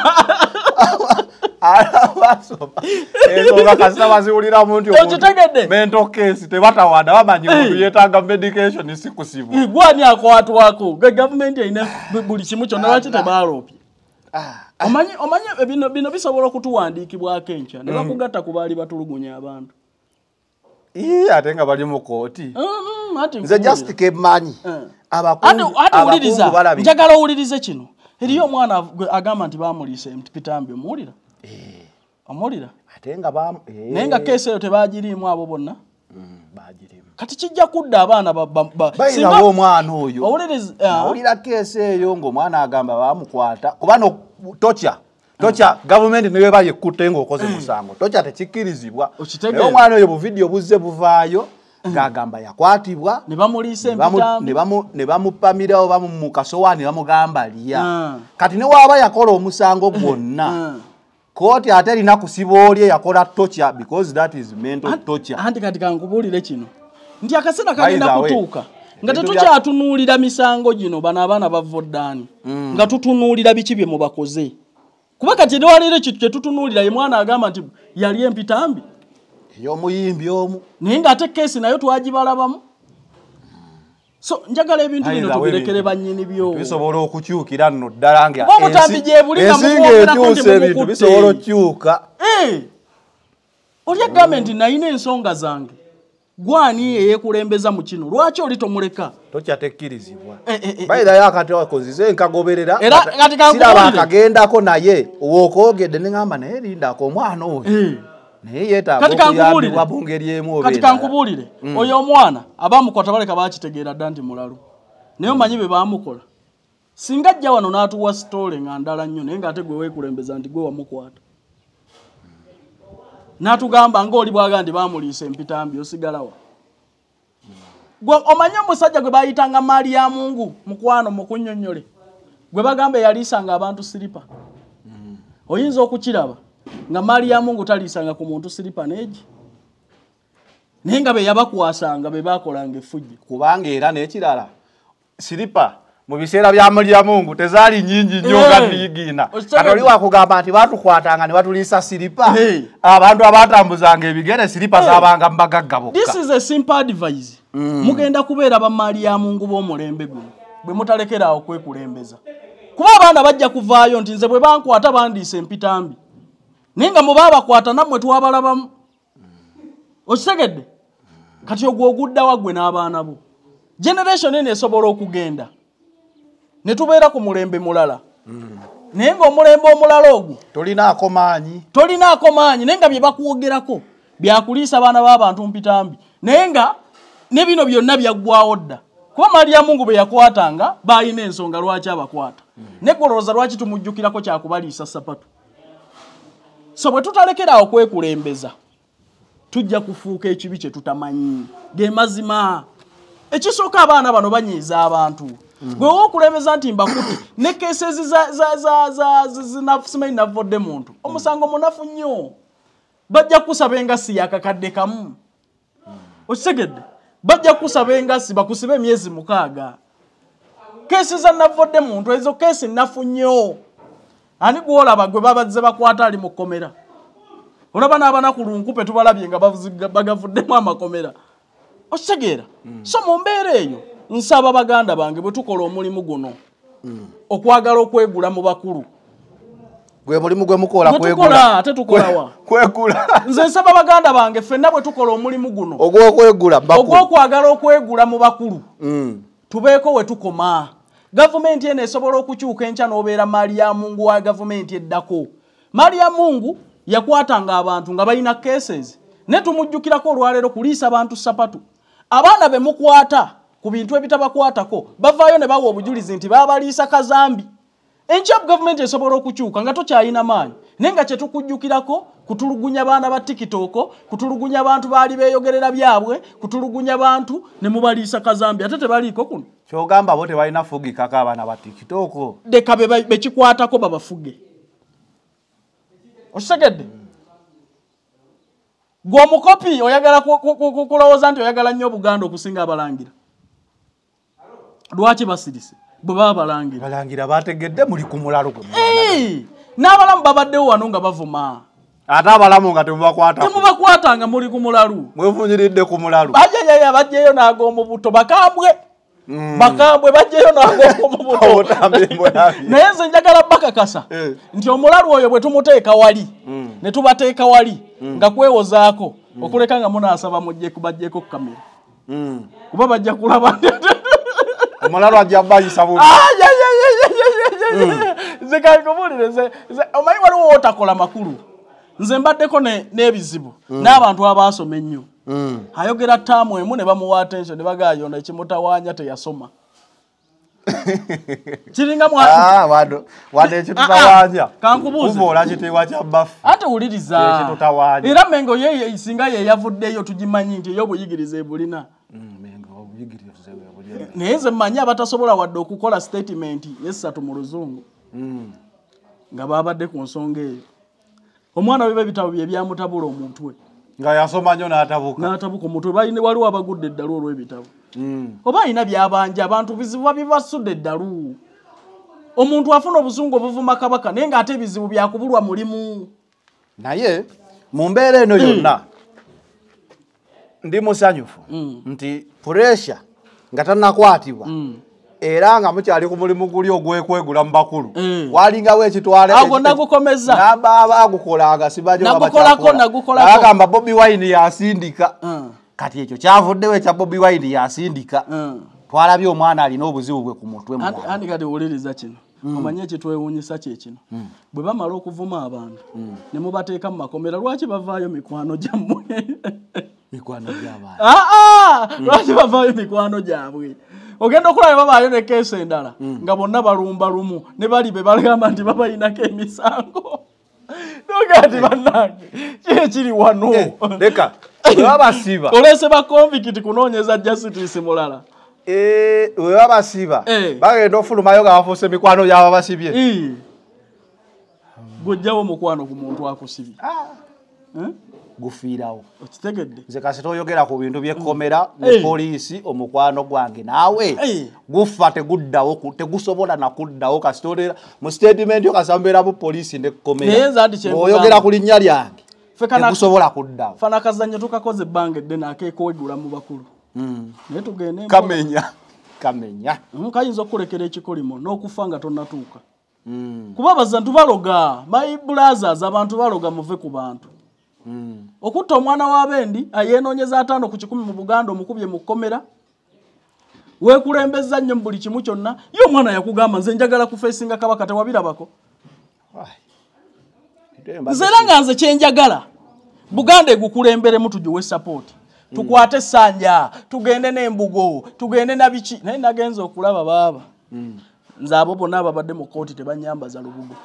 Ensonga kasita baziwuliramu nti Okitegedde? mento case tebatawaana bamanyi muntu yeetaaga medication si kusibu. Gwani akwatwako? Ge gavumenti erina bu- buli kimu kyonna lwaki tebaaloopye [laughs] omanyi omanyi bino bino bisobola okutuwandiikibwako enkya. Ne bakugatta ku baali batulugunya abantu. Ate nga bali mu kooti Mm, ati nze just kemanyi Eh. balabika. njagala owulirize kino. Eriyo omwana agamba nti bamuliisa pitambi omuwulira? Omuwulira? Eh, naye nga keesi eyo tebagiriimu abo bonna? Mm, kati kijja kudda abaana ba- ba- ba- bayinawo singa- omwana oyo. Ah, awulira keesi eyo ng'omwana agamba bamukwata kuba no tocha tocha gavumenti niyo eba yekutte ng'okoze musango. Tocha tekikkirizibwa naye omwana oyo buvidiyo buzze buvaayo ng'agamba yakwatibwa. Ne bamupamirawo bamu mu kasowaani ne bamugamba lya. Ah. kati ne waaba yakola omusango gwonna kooti ate erina kusiba oli eyakola tocha because that is mental torture anti kati kankubuulire kino. Nti akaseera kagenda kutuuka nga tetukyatunuulira misango gino bano abaana bava ddaani Mm. nga tutunuulira biki bye mubakoze. Kuba kati newaliro kitu kyetutunuulira ye mwana agamba nti yali empitambi. Ey'omuyimbi omu. Naye ng'ate keesi nayo twagibalabamu. So njagala ebintu bino tubirekere bannyini byo. Bisobola okukyukira nno ddala nga Kuba omutambi ensi- gye buli nga ensi mukwogerako nti ng'ekyusa ebintu bisobola okukyuka. Eh! olya gavumenti nayina ensonga zange gwani eyeekulembeza mu kino? Lwaki oli tomuleka? Tokyatekkirizibwa Eh, eh, eh, bayirayo akati akozize nkagoberera. Siraba akagendako naye owookogedde neŋamba naye lindako omwana oyo. Naye okuyambibwa mu ngeri emu kati kankubuulire oyo omwana abamukota baleka bakitegeera dda nti mulalu. Naye omanyi be bamukola. Singa ajja wano n'atuwa sitole nga ndala nnyo naye ng'ate gwe weekulembeza nti gwe wamukwata n'atugamba ngaoli bwaga nti bamuliisa empitambi osigalawa gwe omanyi omusajja gwe bayitanga maali ya mungu mukwano mukunnyonnyole. Gwe bagamba eyaliisanga abantu siripa. Oyinza okukiraba nga maali ya mungu taliisanga ku muntu siripa neegi naye nga be yabakwasanga be bakolanga effujjo. Kubanga era n'ekirala siripa mu biseera bya mulyamungu tezaali nyingi nnyo nga tuyigiina Ositege- kati oli wakugamba nti batukwatanga ne batuliisa siripa abantu abatambuzanga ebigere siripa zaabanga mbagagga bokka. This is a simple advice. Mugenda kubeera bamaali ya mungu b'omulembe guno bwe mutalekerawo kwekulembeza kuba abaana bajja kuvaayo nti nze bwe bankwata bandiisa empitambi naye nga muba abakwata nammwe twabalabamu. Okitegedde? Kati ogwo oguddawa ggwe n'abaana bo. Generation eno esobola okugenda ne tubeera ku mulembe mulala. Naye ng'omulembe omulala ogwo tolinaako maanyi. Tolinaako maanyi naye nga bye bakwogerako byakuliisa baana b'abantu mpitambi. Naye nga ne bino byonna byaggwawo dda. Kuba maaliya mungu bwe yakwatanga baalina ensonga lwaki abakwata? Ne golowooza lwaki tumujjukirako kyakubaliisa sapatu so bwe tutalekerawo kwekulembeza tujja kufuuka ekibi kye tutamanyi. Ge mazima. Ekisooka abaana bano banyiiza abantu gwe wookulembeza nti mbakutte ne keesezi simanyi navodde muntu. Omusango munafu nnyo. Bajja kusaba engasi yakakadde kamu. Okitegedde? Bajja kusaba engasi bakusibe emyezi mukaaga. Keesi za navodde muntu ezo keesi nafu nnyo. Ani gwolaba gwe babazze bakwata ali mu kkomera? Olaba n'abanaku lunkupe tubalabye nga bagavuddemu amakomera. Okitegeera? So mu mbeera eyo nsaba baganda bange bwe tukola omulimu guno. Okwagala okwegula mu bakulu. Gwe mulimu gwe mukola kwegula. tukola ate tukolawa kwegula. Nze nsaba baganda bange ffenna bwe tukola omulimu guno. Ogw'okwegula ogw'okwagala okwegula mu bakulu. Mm. tubeeko we tukoma. Gavumenti eno esobola okukyuka enkya n'obeera maali ya mungu wa gavumenti eddako. Maali ya mungu yakwatanga abantu nga balina cases. Ne tumujjukirako olwaleero kuliisa abantu sapatu abaana be mukwata ku bintu ebitabakwatako bavaayo ne bawa obujulizi nti baabaliisa kazambi. Enkya gavumenti esobola okukyuka nga tokyalina maanyi naye nga kyetukujjukirako kutulugunya baana ba tikitoko kutulugunya bantu baali beeyogerera byabwe kutulugunya bantu ne mubaliisa kazambi ate tebaliiko kuno. Kyogamba bo tebalina fugikako abaana ba tikitoko leka be- be- bekikwatako babafuge. Okitegedde? Gwe omukopi oyagala ku- ku- ku- ku- kulowooza nti oyagala nnyo obuganda okusinga abalangira lwaki basirise bwe baba balangira. Balangira bategedde muli ku mulalo gwe n'abalamu babaddewo wano nga bavuma. Ate abalamu nga temubakwata temubakwatanga muli ku mulalu. Mwefunyiridde ku mulalu. Bajjayaya bajjeyo n'ag'omu buto bakambwe. Bakambwe bajjeyo n'ag'omu buto [laughs] Obutambi mbulabi. [laughs] naye nze njagala bakakasa. Eh. nti omulalu oyo bwe tumuteeka wali ne tubateeka wali nga kwewozaako okuleka nga munaasaba mujjeku bajjeko ku kamera. Kuba bajja kulaba [laughs] omulalu ajja bayisa bubi. Nze nze- omanyi waliwo wotakola makulu? Nze mbaddeko ne- n'ebizibu. N'abantu abaasoma ennyo. Mm. ayogera taamu emu ne bamuwa attention ne bagayona ekimutawaanya teyasoma. [laughs] Kiringa Ah, Ah, ah, kankubuuze. kuvoola kitiibwa kya baffe ate wuliriza. Era mengo ye singa ye yavuddeyo tugimanyi nti ey'obuyigiriza ebulina naye nze mmanyi abatasobola wadde okukola statement yesatu mu luzungu nga babadde ku nsonga eyo. Omwana we ebitabo bye byamutabula omuntu we nga yasoma nnyo n'atabuka. N'atabuka omutwe. Waliwo abagudde eddala olw'ebitabo. Oba alina byabanja abantu bizibu babibasudde eddalu. Omuntu afuna obusungu obuvuma kabaka naye ng'ate ebizibu byakubulwa mulimu. Naye mu mbeera eno yonna ndi musanyufu. Nti puresha nga tannakwatibwa. Era nga mukyali ku mulimu guli ogwekwegula mu bakulu Mm. walingawo ekitwale Ago nagukomeza. nababa agukolanga sibajo Nagukolako, nagukolako. agamba bobi wine yasindika. Mm. kati ekyo kyavuddewo ekya bobi wine yasindika. Mm. twalabye omwana alina obuzibu bwe ku mutwe andi kati wuliriza kino. Omanye ekitwewuunyisa kyekino bwe bamala okuvuma abantu ne mubateeka mu makomera lwaki bavaayo mikwano gyammwe [laughs] mikwano gy'abaana aa lwaki bavaayo mikwano gyabwe? Ogenda okulaba babaayo ne keesi endala nga bonna balumba lumu ne bali be bagamba nti babayinako emisango. Noga nti bannange kiki ekiri wano? Eh, leka bwe babasiba [laughs] olese bakonvikiti kunoonyeza justice mulala. Eh, Eh. bagenda ofulumayo nga bafuuse emikwano gyaba basibye Ii. gwojjawo mukwano ku muntu akusibye. Eh? Gufiirawo. Okitegedde? Nze kasi toyogera ku bintu byekkomera Eh. ne poliisi omukwano gwange. Naawe gufa teguddawo tegusobola nakuddawo kasi tolera mu statement yo kasi ambeera mu poliisi Naye nekkomera nze ati kye oyogera nkugamba. ku linnya lyange tegusobola kuddawo. Fana kazannyo tukakoze ebbanga eddene akeekowegula mu bakulu. Naye tugende kamenya. Kamenya. Mm, kayinza okukulekera ekikolimo n'okufa nga tonnatuuka kuba abazantu baloga my brothers abantu baloga muve ku bantu okutta omwana w'abendi ayenoonyeza ataano ku kikumi mu buganda omukubye mu kkomera weekulembeza nnyo mu buli kimu kyonna. Ye omwana yakugamba nze njagala kufeesinga kabaka tewabirabako. Nze era nga nze kyenjagala buganda egukulemberemu tugiwe sapooti tukwate essanja tugende n'embugo tugende na biki. Naye nagenza okulaba baaba. Nze abo bonna ababadde mu kooti tebanyambaza lubugo.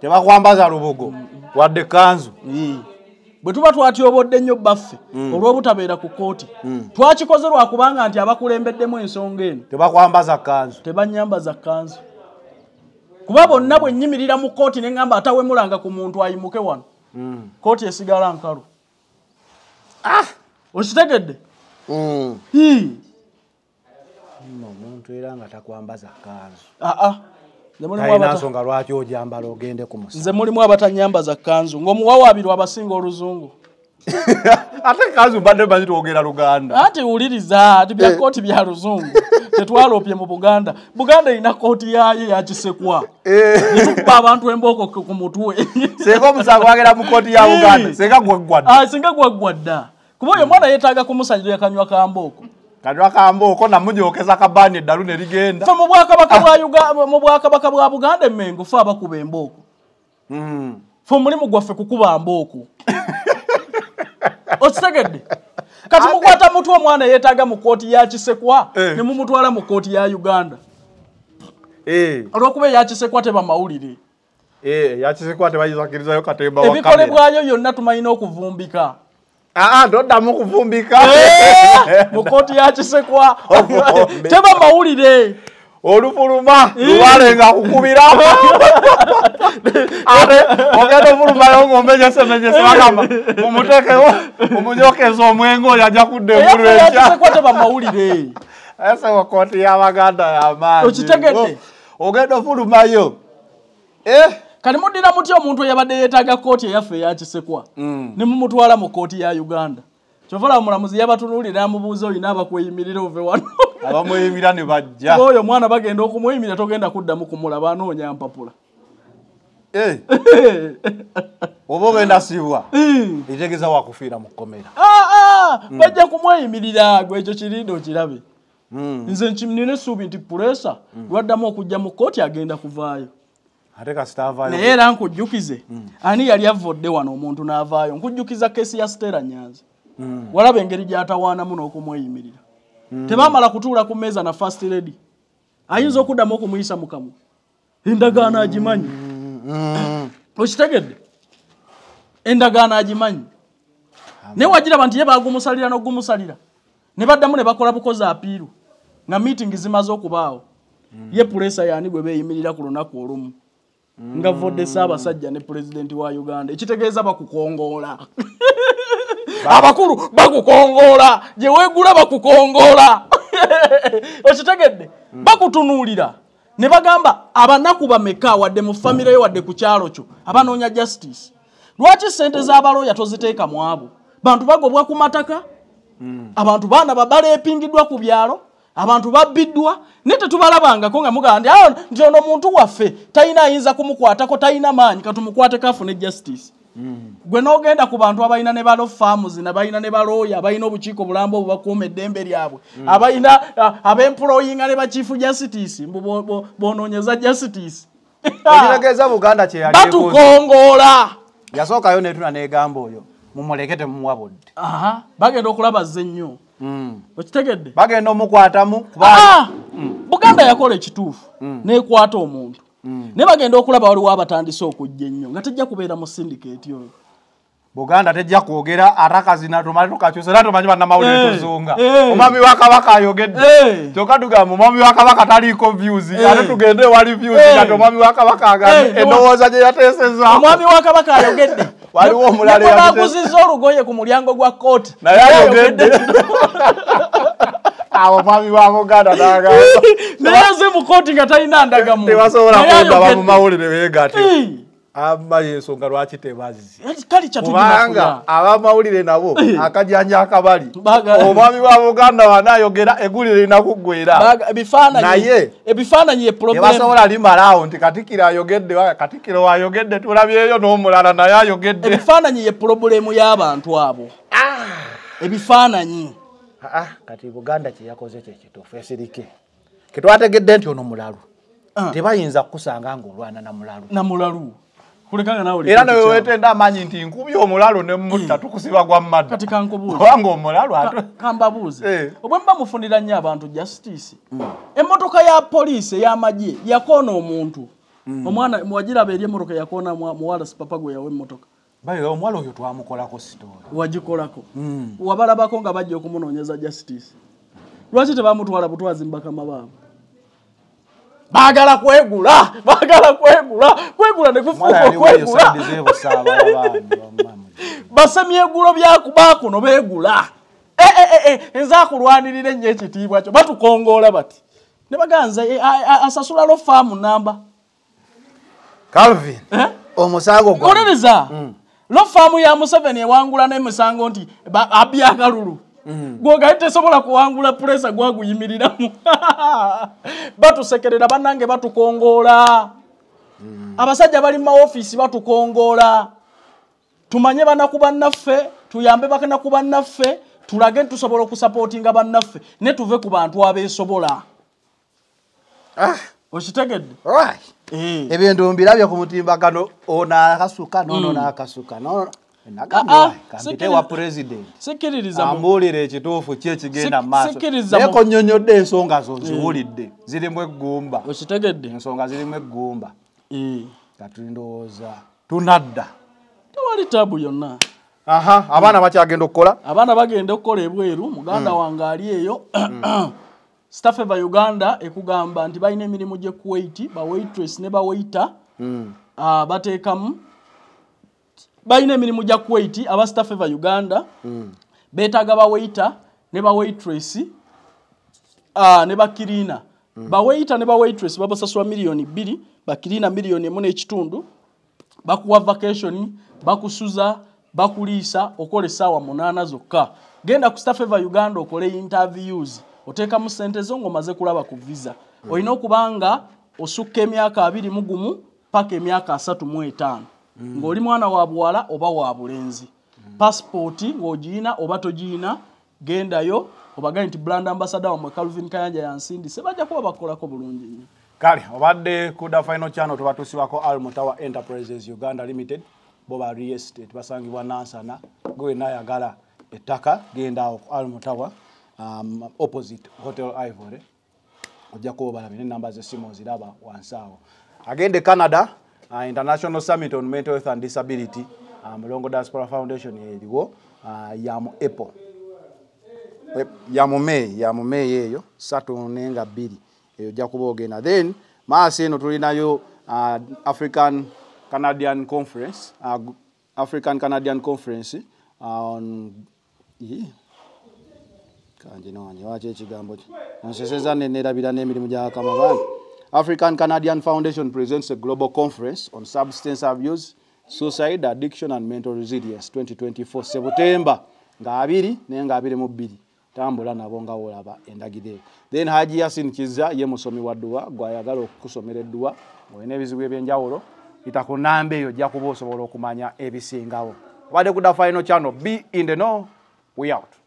Tebakwambaza lubugo. Wadde kanzu. Bwe tuba twatyobodde nnyo baffe olw'obutabeera ku kooti twakikoze lwakubanga nti abakulembeddemu ensonga eno. Tebakwambaza kanzu tebanyambaza kanzu kuba bonna bwe nnyimirira mu kooti ne ŋŋamba atawemulanga ku muntu ayimuke wano kooti esigala nkalu. Okitegedde? Hii. nno omuntu era nga takwambaza kanzu aa nze mulimu talina abata- nsonga lwaki ojambala ogende ku musa nze mulimu abatanyambaza kanzu ng'omuwawaabirwa abasinga oluzungu. [laughs] Ate kanzu mbadde manyi twogera luganda. Anti wuliriza ti bya kooti bya luzungu. [laughs] Tetwaloopye mu buganda. Buganda erina kooti yaayo yakisekwa netukuba abantu embooko ku mutwe. Singa omusango wagera mu kooti ya buganda singa gweggwadde Ah, singa gwaggwa dda kuba oyo omwana yeetaaga kumusanyira akanywa ka mbooko kanywa kambooko namunyokeza kabaani eddalu ne ligenda. Fe mu bwakabaka bwa Uga- mu bwakabaka bwa buganda emmengo fe abakuba embooko fe omulimu gwaffe kukuba mbooko. [laughs] Okitegedde? Kati mukwata mutwe omwana yeetaaga mu kooti ya kisekwa Eh. ne mumutwala mu kooti ya uganda. Eh, olwokuba eya kisekwa teba mawulire eh, yakisekwa tebayizakirizayo katemba wa kamera. ebikolebwayo byonna tumanyina okuvumbika toddamu kuvumbika [laughs] mu kooti ya kisekwa Omuvumbi. [laughs] teba mawulire olufuluma luwale nga kukubira. [laughs] Ate ogenda ofulumayo ng'ombenyesemenyese bagamba mumutekewo mumunyokeza omwenge oyo ajja kudda engulu eyafe ya ekya kisekwa teba mawulire esewo kooti y'abaganda yamaanyi Okitegedde? ogenda ofulumayo eh kati muddira mutya omuntu eyabadde yeetaaga kooti eyaffe eya kisekwa? Ne mumutwala mu kooti ya uganda. Kyovala omulamuzi yabatunuulira amubuuza olina abakweyimirira ove wano. [laughs] Abamweyimira ne bajja. Oyo omwana bagenda okumuyimira togenda kuddamu kumulaba anoonya mpapula. Eh. [laughs] oba ogenda sibwa etegeeza wakufiira mu kkomera. Ah, ah, bajja kumweyimirira gwe ekyo kirinde okirabe. Nze nkinina essuubi nti pulesa. Lwaddamu okujja mu kooti agenda kuvaayo ate kasitaavaayo naye era nkujjukize. Ani yali avodde wano omuntu n'avaayo? Nkujjukiza keesi ya sitera nyanzi walaba engeri gy'atawaanamu n'okumweyimirira tebaamala kutuula ku mmeeza na fast lady. Ayinza okuddamu okumuyisa mu kamwa? Endagaano agimanyi. Okitegedde? Endagaano agimanyi. Naye wagiraba nti ye bagumusalira n'ogumusalira ne baddamu ne bakola bukozi apiiru nga miitingi zimaze okubaawo. Ye pulesa yaani bwe beeyimirira ku lunaku olumu nga vodde ssaabasajja ne pulezidenti wa uganda ekitegeeza bakukongoola abakulu bakukongoola gye weegula bakukongoola [laughs] okitegedde? Bakutunuulira. Ne bagamba abanaku bameka wadde mu famire yo wadde ku kyalo kyo? Abanoonya justice. Lwaki sente z'abalooya toziteeka mu abo? Bantu bagobwa ku mataka? Abantu baana baleepingiddwa ku byalo abantu babbiddwa naye tetubalabangako nga mugamba nti "Ah, nti ono muntu waffe talina ayinza kumukwatako talina maanyi katumukwateko afune justice. Gwe n'ogenda ku bantu abalina ne balo farms nabalina ne balooya abalina obukiiko bulambu obwo bakuuma eddembe lyabwe. Abalina ah, abemployinga ne bakiifu justice mbu bo- bo- bonoonyeza justice. Ekitegeeza buganda [laughs] batukongoola yasookayo netuna negamba oyo mumuleke temumuwabudde aha bagenda okulabaza ennyo okitegedde? Bagenda omukwatamu Ah! buganda yakola ekituufu nekwata omuntu. Naye bagenda okulaba waliwo abatandise okujja ennyo nga tejja kubeera mu sindikeeti oyo buganda tejja kwogera ate akazina tumale tukakyusa era tumanyi bannamawulire Eh, tuzunga eh. omwami wa kabaka ayogedde. Eh. kyokka tugamba omwami wa kabaka taliiko views ate tugende ewali views kati omwami wa kabaka agambe endowooza gye yateesezaako omwami wa kabaka ayogedde. [laughs] Waliwo omulala baguzizza olugoye ku mulyango gwa kooti naye ayogedde. [laughs] Awo omwami wa buganda nagamba. [laughs] Naye aze mu kooti nga talina ndagamuntu tebasobola Naye kundaba ayogedde. Amma yensonga lwaki tebazzi kali kyatulina kubanga abamawulire nabo akajanja akabali. Omwami wa buganda wanayogera eggulire lina kuggwera ebifaananyi Naye- tebasobola limalaawo nti katikiro ayogedde katikiro wayogedde tulabyeyo n'omulala naye ayogedde. Ebifaananyi ye pulobulemu y'abantu abo. Ebifaananyi. Ah, kati buganda kyeyakoze kyekituufu esirike. Ketwategedde nti ono mulalu. Ah. tebayinza kukusanga ngaolwana na mulalu. Namulalu nawe era newe wetenda amanyi nti nkubye omulalu nemutta tukusiba gwa mmadda kati kankubuuza kubanga omulalu ate Ka- kambabuuze. Eh. obwe mba mufunira nnyo abantu justice. Emmotoka ya poliisi ey'amagye yakoona omuntu. Omwana wagiraba eri emmotoka yakoona muwala sipapa gwe yawa emmotoka. Bayo omuwala oyo twamukolako sitoola. Wagikolako. Wabalabako nga bajja okumunoonyeza justice. Lwaki tebamutwala butwazi mubakama baabwe baagala kwegula [laughs] baagala kwegula kwegula ne omwana kufuuka yaliwo eyo okwegula basemyegulo byakubakuno beegula. Eh, eh, eh, nze akulwanirira ennyo ekitiibwa kyo. Batukongoola bati ne baganza eh, a- a- asasula lo faamu namba calvin omusango gwa oliriza lo faamu ya museveni ewangula n'emisango nti ba- abya akalulu gwogali tesobola kuwangula puresa gwaguyimiriramu [laughs] batusekerera bannange batukongoola abasajja bali mu maofiisi batukongoola tumanye banaku bannaffe tuyambe banaku bannaffe tulage nti tusobola okusapootinga bannaffe ne tuve ku bantu abeesobola. Okitegedde? Eh. ebintu mbirabye ku mutimbagano ono akasuka nono nakasuka nono Ah, nagambye ah, "Wai, kampite sikiri- wa pulezidenti ambuulire ekituufu ki ekigenda mu maaso naye konnyonnyodde ensonga zo nziwulidde zirimu eggumba. Okitegedde? Ensonga zirimu eggumba. Eh. kati ndowooza tunadda. Tewali taabu yonna. Aha abaana bakyagenda okukola? Abaana bagenda okukola ebweru muganda wange ali eyo. [clears throat] Staffeva uganda ekugamba nti balina emirimu gye kuwait bawaitress ne bawaita. Ah, bateekamu balina emirimu gya kuwait aba staffeva uganda. Beetaaga bawaita ne bawaitress ah, ne bakiriina bawaita ne bawaitress babasasula miliyoni bbiri bakiriina miliyoni emu n'ekitundu. Bakuwa vacation bakusuza bakuliisa okola essaawa munaana zokka. Genda ku staffeva uganda okole interviews oteekamu sente zo ng'omaze kulaba ku visa. Olina okuba nga osukka emyaka abiri mu gumu paka emyaka asatu mu etaano ng'oli mwana wa buwala oba wa bulenzi. Pasipooti ng'ogiyina oba togiyina gendayo obagaye nti brand ambassador wamwe calvin kayanja yansindise bajja kuba bakolako bulungi nnyo. Kale obadde ku the final channel tubatusibako almutawa enterprises uganda limited bo ba real estate basangibwa nansana gwe wenna ayagala ettaka genda awo ku almutawa um, opposite hotel ivory. Ojja kuba obalabye nenamba zesimu oziraba wansi awo. Agende canada uh, international summit on mental health and disability uh, mulongo diaspora foundation eriwo uh, ya mu apple Eh, ya mu May ya mu May eyo satu nenga bbiri eyo ojja kuba ogenda. Then maaso eno tulinayo uh, african canadian conference uh, african canadian conference uh, on Ii. kanje nowanje waki ekigambo ki? Onseseza nenerabira n'emirimu gya kamabaani african canadian foundation presents a global conference on substance abuse suicide addiction and mental resilience 2024 sebutemba nga abiri naye nga abiri mu bbiri. Tambula nabo nga wolaba endagiro eyo then haji yasin kiza ye musomi wa dduwa gwayagala okusomera edduwa olina ebizibu ebyenjawulo ita ku namba eyo ojja kuba osobola okumanya ebisingawo. Obadde kuda final channel b in the no we out